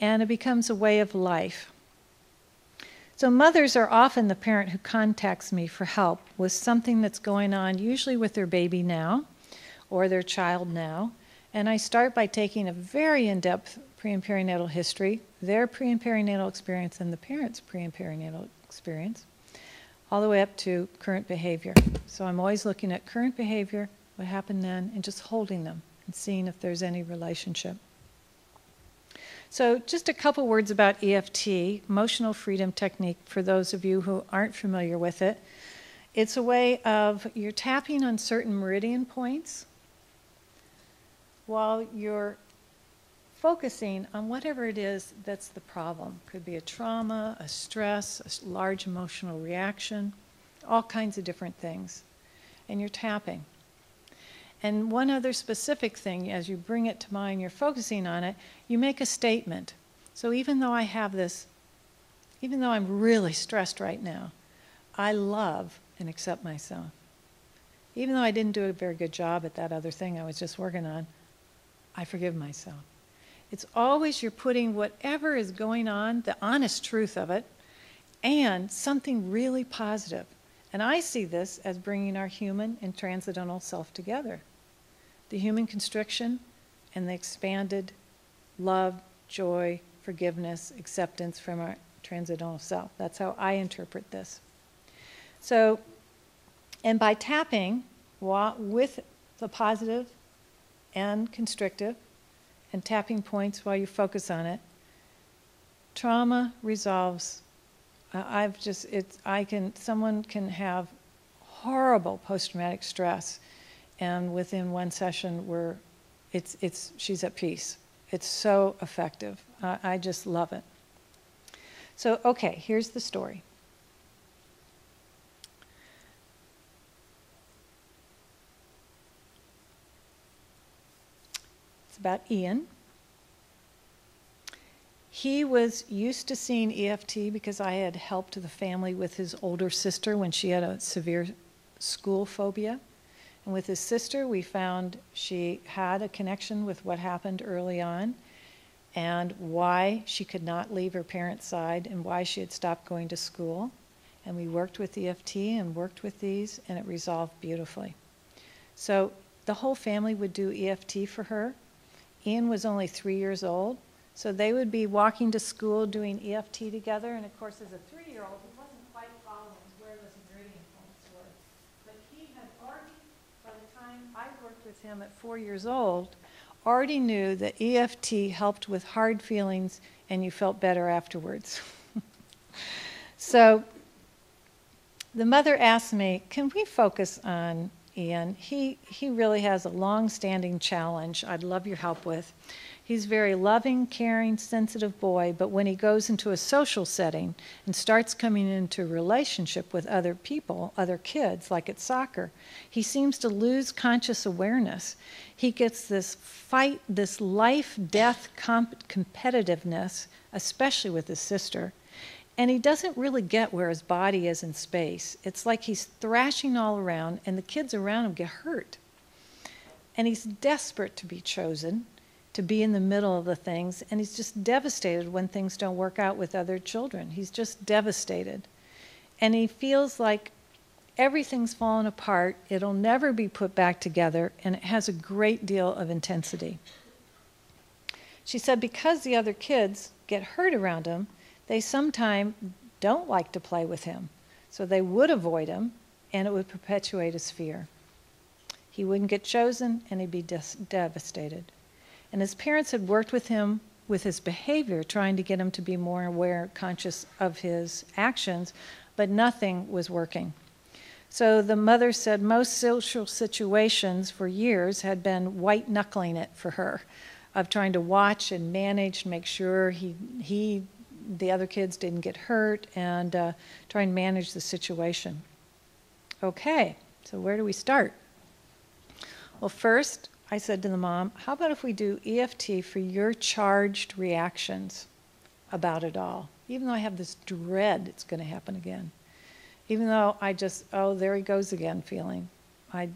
and it becomes a way of life. So, mothers are often the parent who contacts me for help with something that's going on, usually with their baby now or their child now. And I start by taking a very in depth pre and perinatal history, their pre and perinatal experience, and the parent's pre and perinatal experience, all the way up to current behavior. So, I'm always looking at current behavior, what happened then, and just holding them and seeing if there's any relationship. So, just a couple words about EFT, emotional freedom technique, for those of you who aren't familiar with it. It's a way of you're tapping on certain meridian points while you're focusing on whatever it is that's the problem. Could be a trauma, a stress, a large emotional reaction, all kinds of different things. And you're tapping. And one other specific thing, as you bring it to mind, you're focusing on it, you make a statement. So even though I have this, even though I'm really stressed right now, I love and accept myself. Even though I didn't do a very good job at that other thing I was just working on, I forgive myself. It's always you're putting whatever is going on, the honest truth of it, and something really positive. And I see this as bringing our human and transcendental self together the human constriction and the expanded love, joy, forgiveness, acceptance from our transcendental self. That's how I interpret this. So, and by tapping with the positive and constrictive and tapping points while you focus on it, trauma resolves. Uh, I've just, it's, I can, someone can have horrible post traumatic stress and within one session we're it's it's she's at peace. It's so effective. I, I just love it. So okay here's the story about ian he was used to seeing EFT because I had helped the family with his older sister when she had a severe school phobia. And with his sister, we found she had a connection with what happened early on and why she could not leave her parents' side and why she had stopped going to school. And we worked with EFT and worked with these, and it resolved beautifully. So the whole family would do EFT for her. Ian was only three years old, so they would be walking to school doing EFT together. And of course, as a three year old, he wasn't quite following where those ingredient points were. But he had already, by the time I worked with him at four years old already knew that EFT helped with hard feelings and you felt better afterwards. so the mother asked me, Can we focus on Ian? He, he really has a long standing challenge I'd love your help with. He's a very loving, caring, sensitive boy, but when he goes into a social setting and starts coming into relationship with other people, other kids, like at soccer, he seems to lose conscious awareness. He gets this fight, this life death comp- competitiveness, especially with his sister, and he doesn't really get where his body is in space. It's like he's thrashing all around, and the kids around him get hurt. And he's desperate to be chosen to be in the middle of the things, and he's just devastated when things don't work out with other children. He's just devastated. And he feels like everything's fallen apart, it'll never be put back together, and it has a great deal of intensity. She said because the other kids get hurt around him, they sometimes don't like to play with him. So they would avoid him, and it would perpetuate his fear. He wouldn't get chosen, and he'd be des- devastated. And his parents had worked with him with his behavior, trying to get him to be more aware, conscious of his actions, but nothing was working. So the mother said most social situations for years had been white knuckling it for her, of trying to watch and manage, make sure he, he the other kids didn't get hurt, and uh, try and manage the situation. Okay, so where do we start? Well, first, I said to the mom, How about if we do EFT for your charged reactions about it all? Even though I have this dread it's going to happen again. Even though I just, oh, there he goes again feeling. I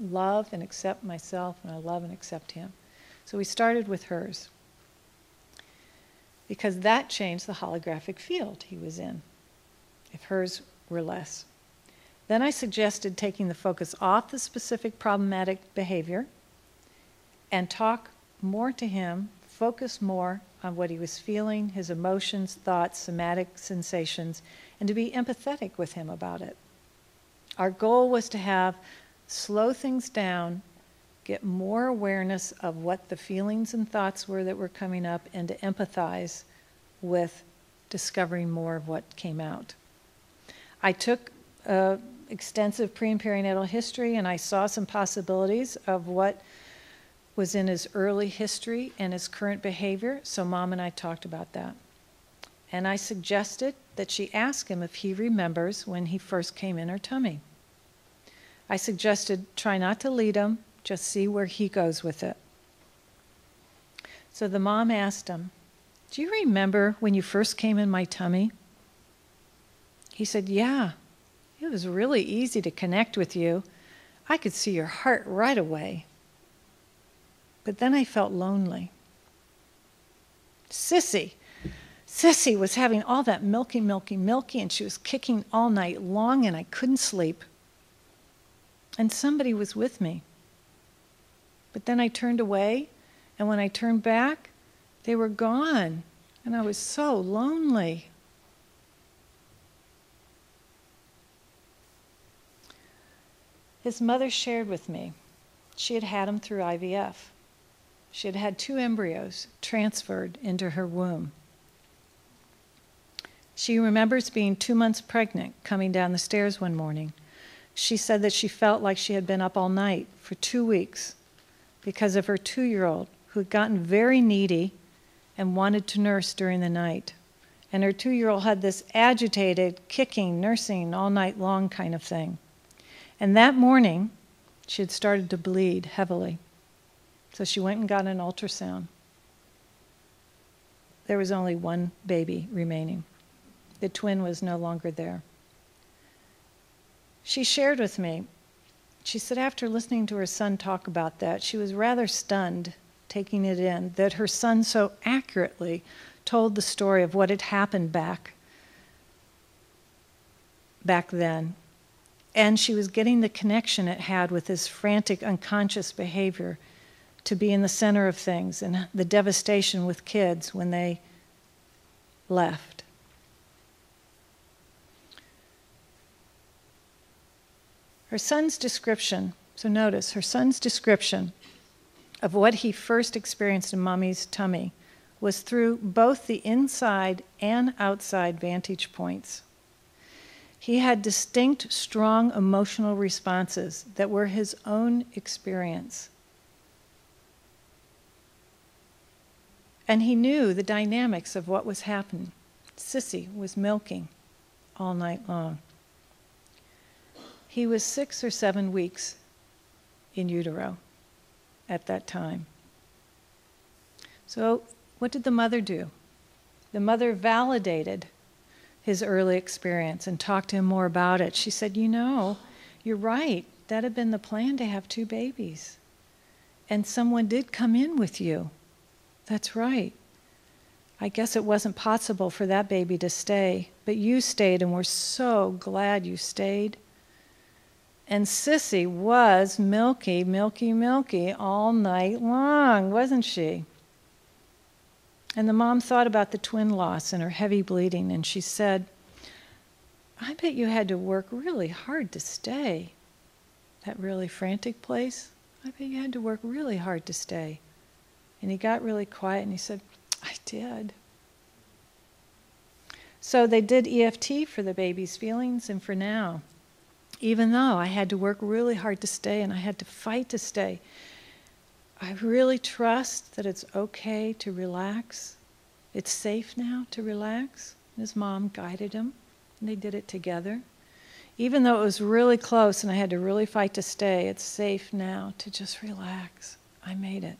love and accept myself, and I love and accept him. So we started with hers because that changed the holographic field he was in, if hers were less. Then I suggested taking the focus off the specific problematic behavior and talk more to him, focus more on what he was feeling, his emotions, thoughts, somatic sensations, and to be empathetic with him about it. Our goal was to have slow things down, get more awareness of what the feelings and thoughts were that were coming up, and to empathize with discovering more of what came out. I took uh, extensive pre and perinatal history and I saw some possibilities of what was in his early history and his current behavior, so mom and I talked about that. And I suggested that she ask him if he remembers when he first came in her tummy. I suggested try not to lead him, just see where he goes with it. So the mom asked him, Do you remember when you first came in my tummy? He said, Yeah, it was really easy to connect with you. I could see your heart right away. But then I felt lonely. Sissy, Sissy was having all that milky, milky, milky, and she was kicking all night long, and I couldn't sleep. And somebody was with me. But then I turned away, and when I turned back, they were gone, and I was so lonely. His mother shared with me. She had had him through IVF. She had had two embryos transferred into her womb. She remembers being two months pregnant, coming down the stairs one morning. She said that she felt like she had been up all night for two weeks because of her two year old who had gotten very needy and wanted to nurse during the night. And her two year old had this agitated, kicking, nursing all night long kind of thing. And that morning, she had started to bleed heavily. So she went and got an ultrasound. There was only one baby remaining. The twin was no longer there. She shared with me, she said after listening to her son talk about that, she was rather stunned taking it in that her son so accurately told the story of what had happened back back then and she was getting the connection it had with his frantic unconscious behavior to be in the center of things and the devastation with kids when they left. Her son's description, so notice her son's description of what he first experienced in mommy's tummy was through both the inside and outside vantage points. He had distinct, strong emotional responses that were his own experience. And he knew the dynamics of what was happening. Sissy was milking all night long. He was six or seven weeks in utero at that time. So, what did the mother do? The mother validated his early experience and talked to him more about it. She said, You know, you're right. That had been the plan to have two babies. And someone did come in with you. That's right. I guess it wasn't possible for that baby to stay, but you stayed, and we're so glad you stayed. And Sissy was milky, milky, milky all night long, wasn't she? And the mom thought about the twin loss and her heavy bleeding, and she said, I bet you had to work really hard to stay. That really frantic place, I bet you had to work really hard to stay. And he got really quiet and he said, I did. So they did EFT for the baby's feelings and for now. Even though I had to work really hard to stay and I had to fight to stay, I really trust that it's okay to relax. It's safe now to relax. His mom guided him, and they did it together. Even though it was really close and I had to really fight to stay, it's safe now to just relax. I made it.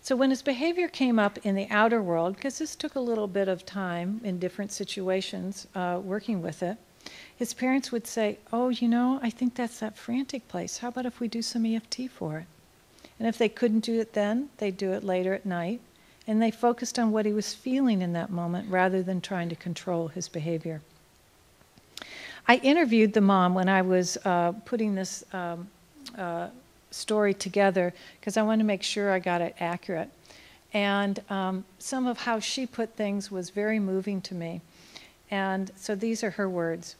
So when his behavior came up in the outer world, because this took a little bit of time in different situations uh, working with it, his parents would say, Oh, you know, I think that's that frantic place. How about if we do some EFT for it? And if they couldn't do it then, they'd do it later at night. And they focused on what he was feeling in that moment rather than trying to control his behavior. I interviewed the mom when I was uh, putting this um, uh, story together because I wanted to make sure I got it accurate. And um, some of how she put things was very moving to me. And so these are her words.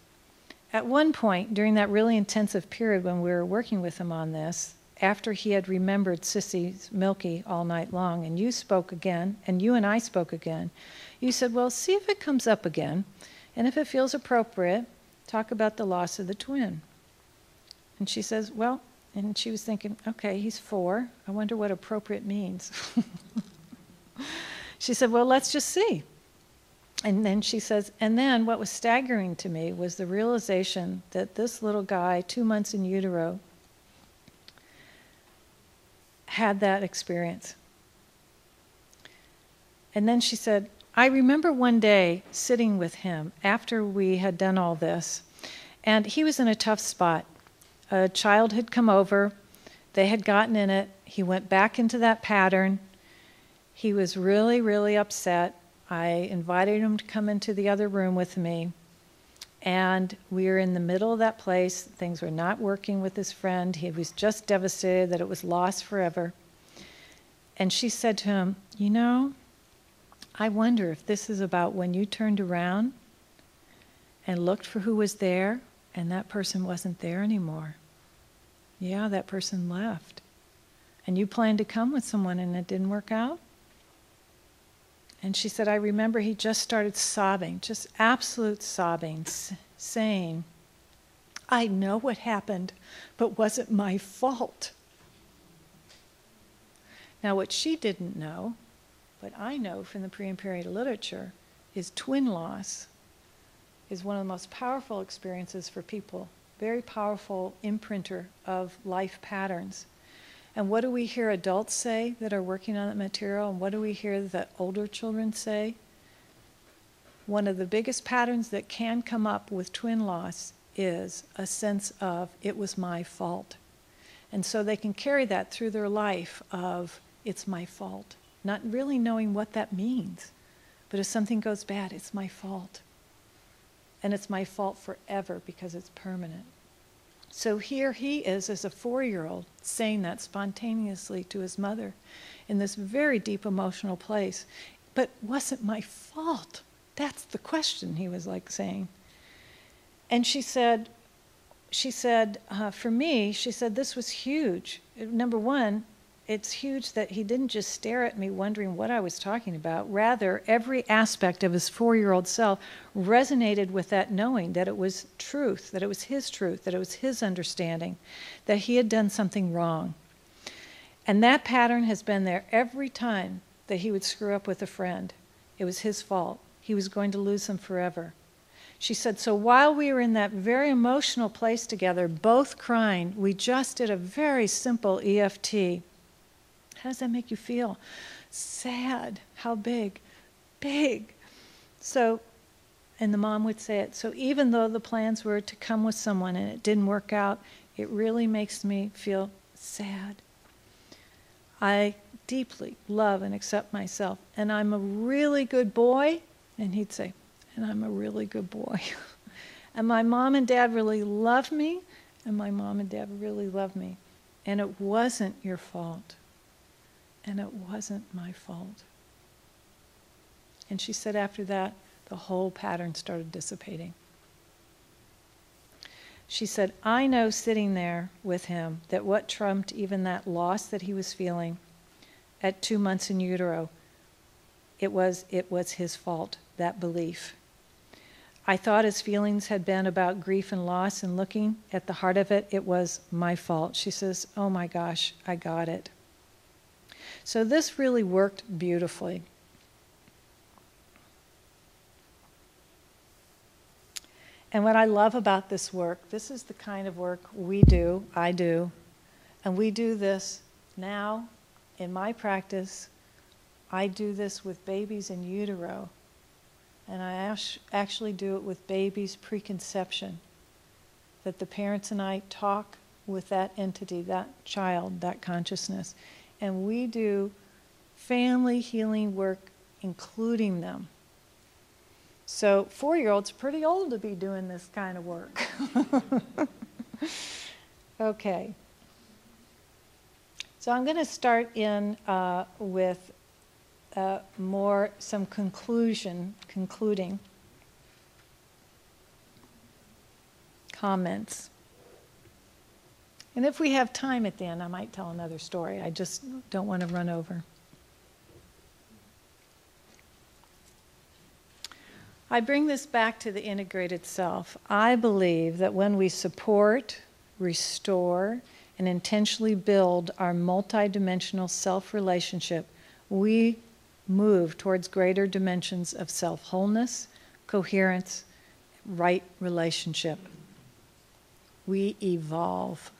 At one point, during that really intensive period when we were working with him on this, after he had remembered Sissy's Milky all night long, and you spoke again, and you and I spoke again, you said, Well, see if it comes up again, and if it feels appropriate, talk about the loss of the twin. And she says, Well, and she was thinking, okay, he's four. I wonder what appropriate means. she said, well, let's just see. And then she says, and then what was staggering to me was the realization that this little guy, two months in utero, had that experience. And then she said, I remember one day sitting with him after we had done all this, and he was in a tough spot a child had come over, they had gotten in it, he went back into that pattern. He was really, really upset. I invited him to come into the other room with me. And we were in the middle of that place. Things were not working with his friend. He was just devastated that it was lost forever. And she said to him, You know, I wonder if this is about when you turned around and looked for who was there and that person wasn't there anymore. Yeah, that person left. And you planned to come with someone and it didn't work out? And she said, I remember he just started sobbing, just absolute sobbing, saying, I know what happened, but was it my fault? Now, what she didn't know, but I know from the pre and literature, is twin loss is one of the most powerful experiences for people, very powerful imprinter of life patterns. And what do we hear adults say that are working on that material? And what do we hear that older children say? One of the biggest patterns that can come up with twin loss is a sense of, it was my fault. And so they can carry that through their life of, it's my fault, not really knowing what that means. But if something goes bad, it's my fault and it's my fault forever because it's permanent. So here he is as a four year old saying that spontaneously to his mother in this very deep emotional place. But wasn't my fault? That's the question, he was like saying. And she said, she said, uh, for me, she said, this was huge. Number one, it's huge that he didn't just stare at me wondering what I was talking about. Rather, every aspect of his four year old self resonated with that knowing that it was truth, that it was his truth, that it was his understanding, that he had done something wrong. And that pattern has been there every time that he would screw up with a friend. It was his fault. He was going to lose them forever. She said, So while we were in that very emotional place together, both crying, we just did a very simple EFT. How does that make you feel? Sad. How big? Big. So, and the mom would say it. So even though the plans were to come with someone and it didn't work out, it really makes me feel sad. I deeply love and accept myself, and I'm a really good boy. And he'd say, and I'm a really good boy. and my mom and dad really love me, and my mom and dad really love me. And it wasn't your fault. And it wasn't my fault. And she said after that, the whole pattern started dissipating. She said, I know sitting there with him that what trumped even that loss that he was feeling at two months in utero, it was, it was his fault, that belief. I thought his feelings had been about grief and loss, and looking at the heart of it, it was my fault. She says, Oh my gosh, I got it. So this really worked beautifully. And what I love about this work, this is the kind of work we do, I do, and we do this now in my practice. I do this with babies in utero, and I actually do it with babies preconception. That the parents and I talk with that entity, that child, that consciousness, and we do family healing work, including them. So, four year olds pretty old to be doing this kind of work. okay. So, I'm going to start in uh, with uh, more some conclusion, concluding comments. And if we have time at the end, I might tell another story. I just don't want to run over. I bring this back to the integrated self. I believe that when we support, restore, and intentionally build our multidimensional self relationship, we move towards greater dimensions of self wholeness, coherence, right relationship. We evolve.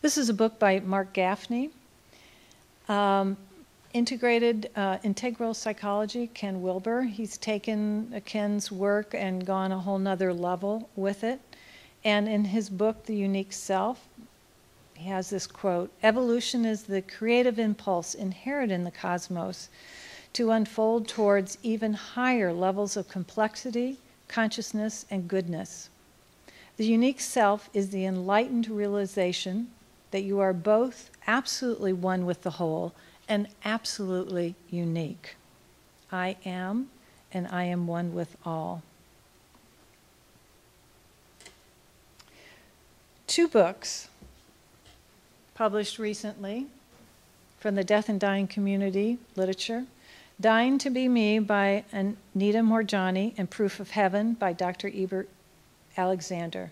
This is a book by Marc Gafni. Um, integrated uh, integral psychology, Ken Wilber. He's taken Ken's work and gone a whole nother level with it. And in his book, The Unique Self, he has this quote Evolution is the creative impulse inherent in the cosmos to unfold towards even higher levels of complexity, consciousness, and goodness. The unique self is the enlightened realization that you are both absolutely one with the whole and absolutely unique. I am, and I am one with all. Two books published recently from the death and dying community literature Dying to Be Me by Anita Moorjani and Proof of Heaven by Dr. Eben Alexander.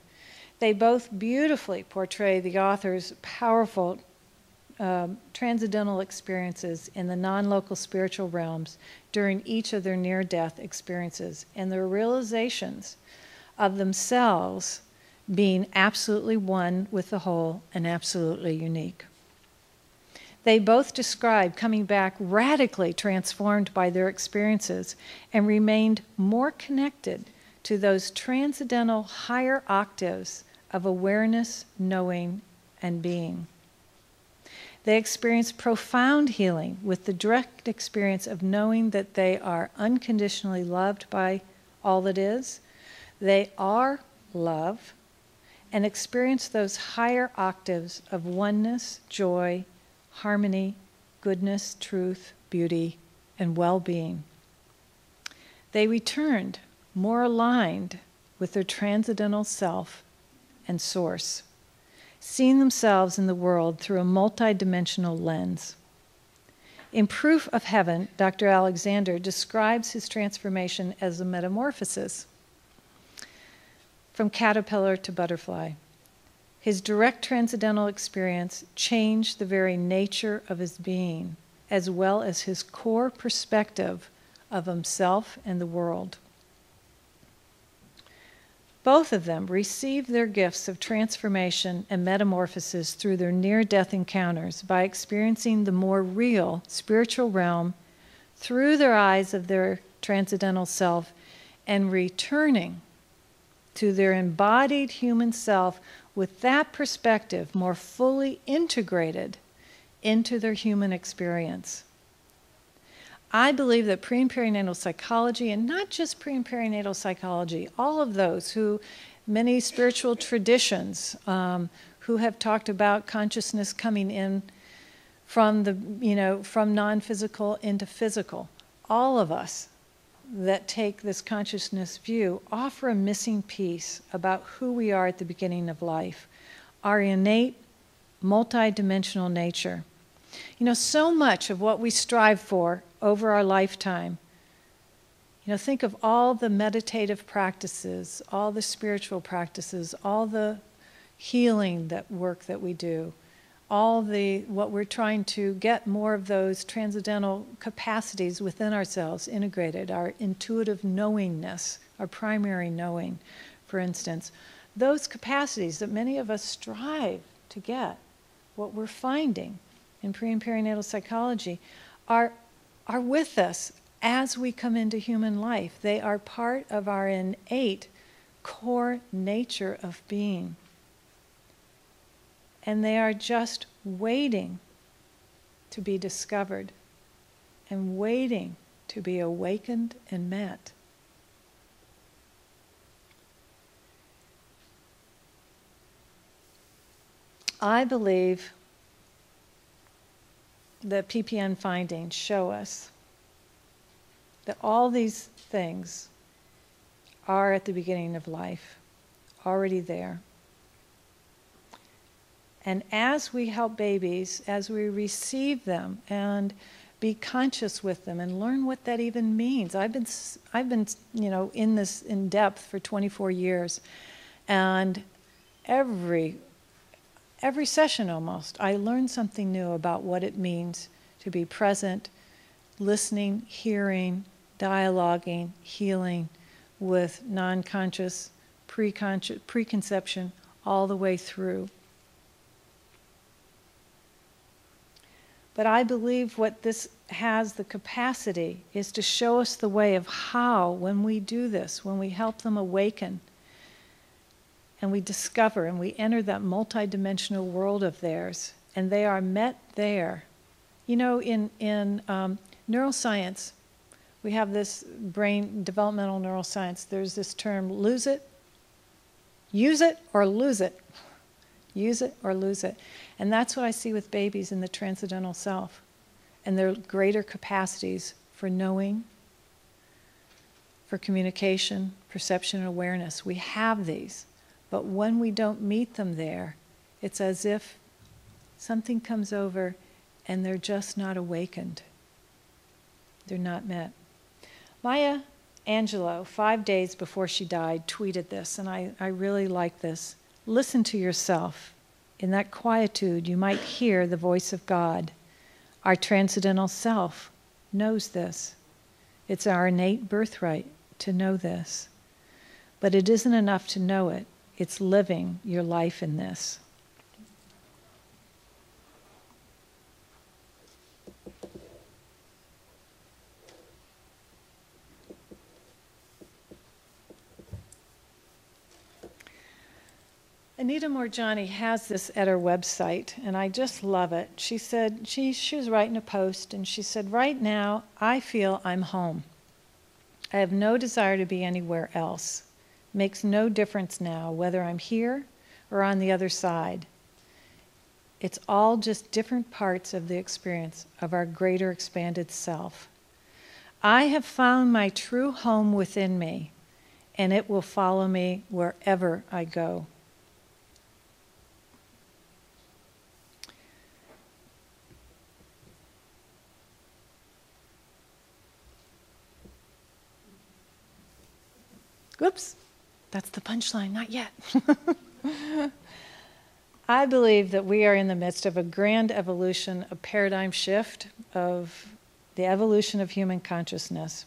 They both beautifully portray the author's powerful um, transcendental experiences in the non local spiritual realms during each of their near death experiences and their realizations of themselves being absolutely one with the whole and absolutely unique. They both describe coming back radically transformed by their experiences and remained more connected to those transcendental higher octaves of awareness, knowing, and being. They experience profound healing with the direct experience of knowing that they are unconditionally loved by all that is. They are love and experience those higher octaves of oneness, joy, harmony, goodness, truth, beauty, and well being. They returned more aligned with their transcendental self and source, seeing themselves in the world through a multidimensional lens. In Proof of Heaven, Dr. Alexander describes his transformation as a metamorphosis from caterpillar to butterfly. His direct transcendental experience changed the very nature of his being, as well as his core perspective of himself and the world. Both of them received their gifts of transformation and metamorphosis through their near death encounters by experiencing the more real spiritual realm through their eyes of their transcendental self and returning to their embodied human self with that perspective more fully integrated into their human experience. I believe that pre and perinatal psychology, and not just pre and perinatal psychology, all of those who, many spiritual traditions um, who have talked about consciousness coming in from the, you know, from non physical into physical, all of us that take this consciousness view offer a missing piece about who we are at the beginning of life, our innate, multidimensional nature. You know, so much of what we strive for over our lifetime, you know, think of all the meditative practices, all the spiritual practices, all the healing that work that we do, all the what we're trying to get more of those transcendental capacities within ourselves integrated, our intuitive knowingness, our primary knowing, for instance, those capacities that many of us strive to get, what we're finding in pre and perinatal psychology, are, are with us as we come into human life. They are part of our innate core nature of being. And they are just waiting to be discovered and waiting to be awakened and met. I believe the PPN findings show us that all these things are at the beginning of life, already there. And as we help babies, as we receive them and be conscious with them and learn what that even means. I've been I've been you know in this in depth for 24 years and every every session almost, I learn something new about what it means to be present, listening, hearing, dialoguing, healing with non conscious, preconception, all the way through. But I believe what this has the capacity is to show us the way of how, when we do this, when we help them awaken and we discover and we enter that multidimensional world of theirs, and they are met there. You know, in, in um, neuroscience, we have this brain developmental neuroscience, there's this term lose it, use it, or lose it. Use it or lose it. And that's what I see with babies in the transcendental self and their greater capacities for knowing, for communication, perception, and awareness. We have these. But when we don't meet them there, it's as if something comes over and they're just not awakened. They're not met. Maya Angelou, five days before she died, tweeted this, and I, I really like this. Listen to yourself. In that quietude, you might hear the voice of God. Our transcendental self knows this. It's our innate birthright to know this. But it isn't enough to know it, it's living your life in this. Anita Moorjani has this at her website, and I just love it. She said, she, she was writing a post, and she said, Right now, I feel I'm home. I have no desire to be anywhere else. Makes no difference now whether I'm here or on the other side. It's all just different parts of the experience of our greater expanded self. I have found my true home within me, and it will follow me wherever I go. Whoops. That's the punchline, not yet. I believe that we are in the midst of a grand evolution, a paradigm shift of the evolution of human consciousness.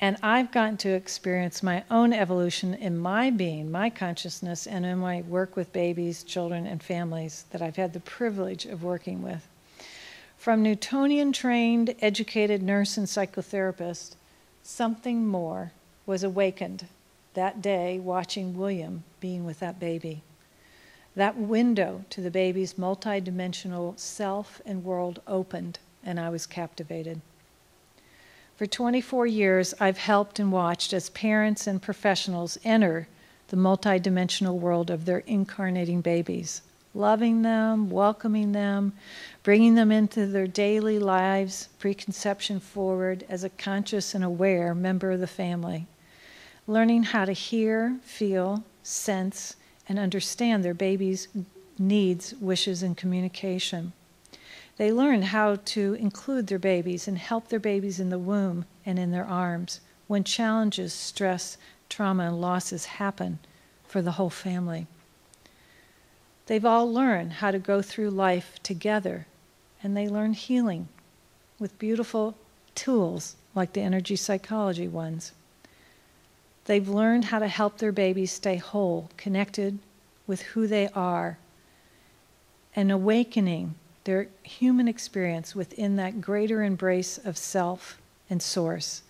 And I've gotten to experience my own evolution in my being, my consciousness, and in my work with babies, children, and families that I've had the privilege of working with. From Newtonian trained, educated nurse and psychotherapist, something more was awakened that day watching William being with that baby. That window to the baby's multidimensional self and world opened, and I was captivated. For 24 years, I've helped and watched as parents and professionals enter the multidimensional world of their incarnating babies, loving them, welcoming them, bringing them into their daily lives, preconception forward, as a conscious and aware member of the family learning how to hear, feel, sense, and understand their baby's needs, wishes, and communication. They learn how to include their babies and help their babies in the womb and in their arms when challenges, stress, trauma, and losses happen for the whole family. They've all learned how to go through life together, and they learn healing with beautiful tools like the energy psychology ones. They've learned how to help their babies stay whole, connected with who they are, and awakening their human experience within that greater embrace of self and source.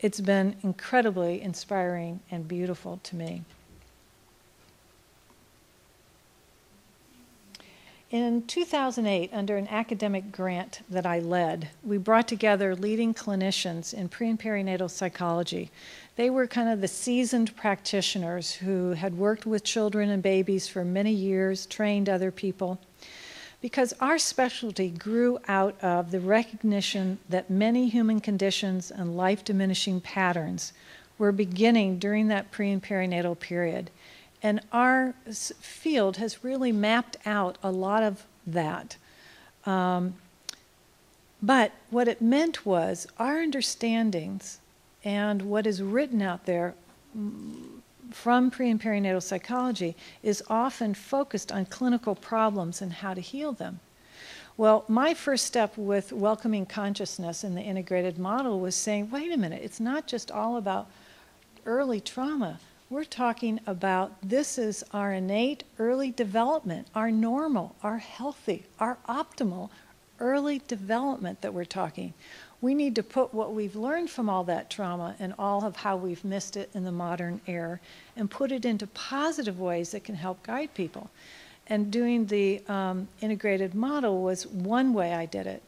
It's been incredibly inspiring and beautiful to me. In 2008, under an academic grant that I led, we brought together leading clinicians in pre and perinatal psychology. They were kind of the seasoned practitioners who had worked with children and babies for many years, trained other people. Because our specialty grew out of the recognition that many human conditions and life diminishing patterns were beginning during that pre and perinatal period and our field has really mapped out a lot of that. Um, but what it meant was our understandings and what is written out there from pre and perinatal psychology is often focused on clinical problems and how to heal them. Well, my first step with welcoming consciousness in the integrated model was saying, wait a minute, it's not just all about early trauma. We're talking about this is our innate early development, our normal, our healthy, our optimal early development that we're talking. We need to put what we've learned from all that trauma and all of how we've missed it in the modern era and put it into positive ways that can help guide people. And doing the um, integrated model was one way I did it.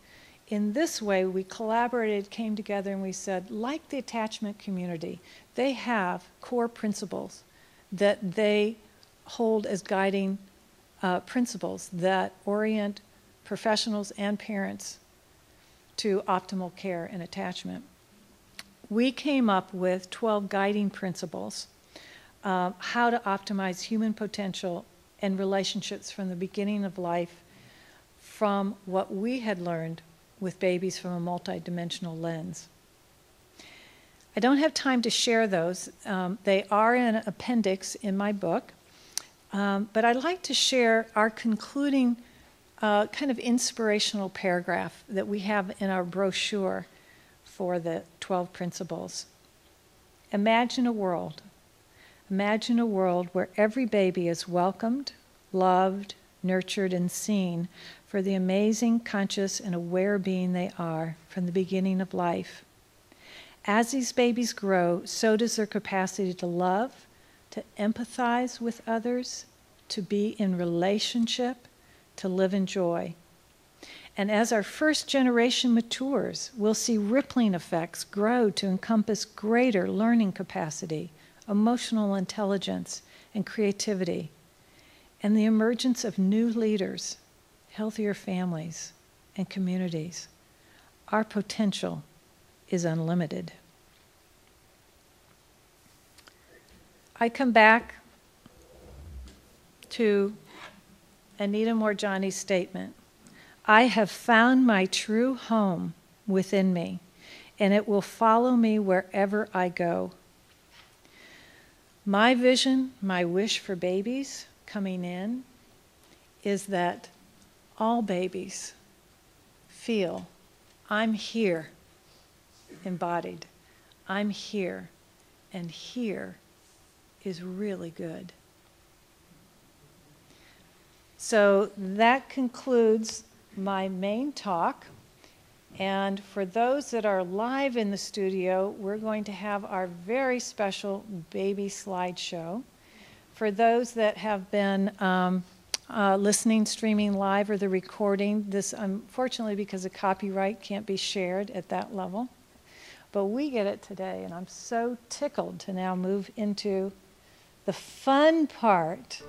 In this way, we collaborated, came together, and we said, like the attachment community, they have core principles that they hold as guiding uh, principles that orient professionals and parents to optimal care and attachment. We came up with 12 guiding principles uh, how to optimize human potential and relationships from the beginning of life from what we had learned with babies from a multidimensional lens. I don't have time to share those. Um, they are an appendix in my book. Um, but I'd like to share our concluding uh, kind of inspirational paragraph that we have in our brochure for the 12 principles. Imagine a world. Imagine a world where every baby is welcomed, loved, nurtured, and seen for the amazing, conscious, and aware being they are from the beginning of life. As these babies grow, so does their capacity to love, to empathize with others, to be in relationship, to live in joy. And as our first generation matures, we'll see rippling effects grow to encompass greater learning capacity, emotional intelligence, and creativity, and the emergence of new leaders, healthier families, and communities. Our potential is unlimited. I come back to Anita Moorjani's statement I have found my true home within me, and it will follow me wherever I go. My vision, my wish for babies coming in, is that all babies feel I'm here embodied. I'm here, and here is really good. So that concludes my main talk. And for those that are live in the studio, we're going to have our very special baby slideshow. For those that have been um, uh, listening, streaming live, or the recording, this unfortunately, because of copyright, can't be shared at that level. But we get it today, and I'm so tickled to now move into the fun part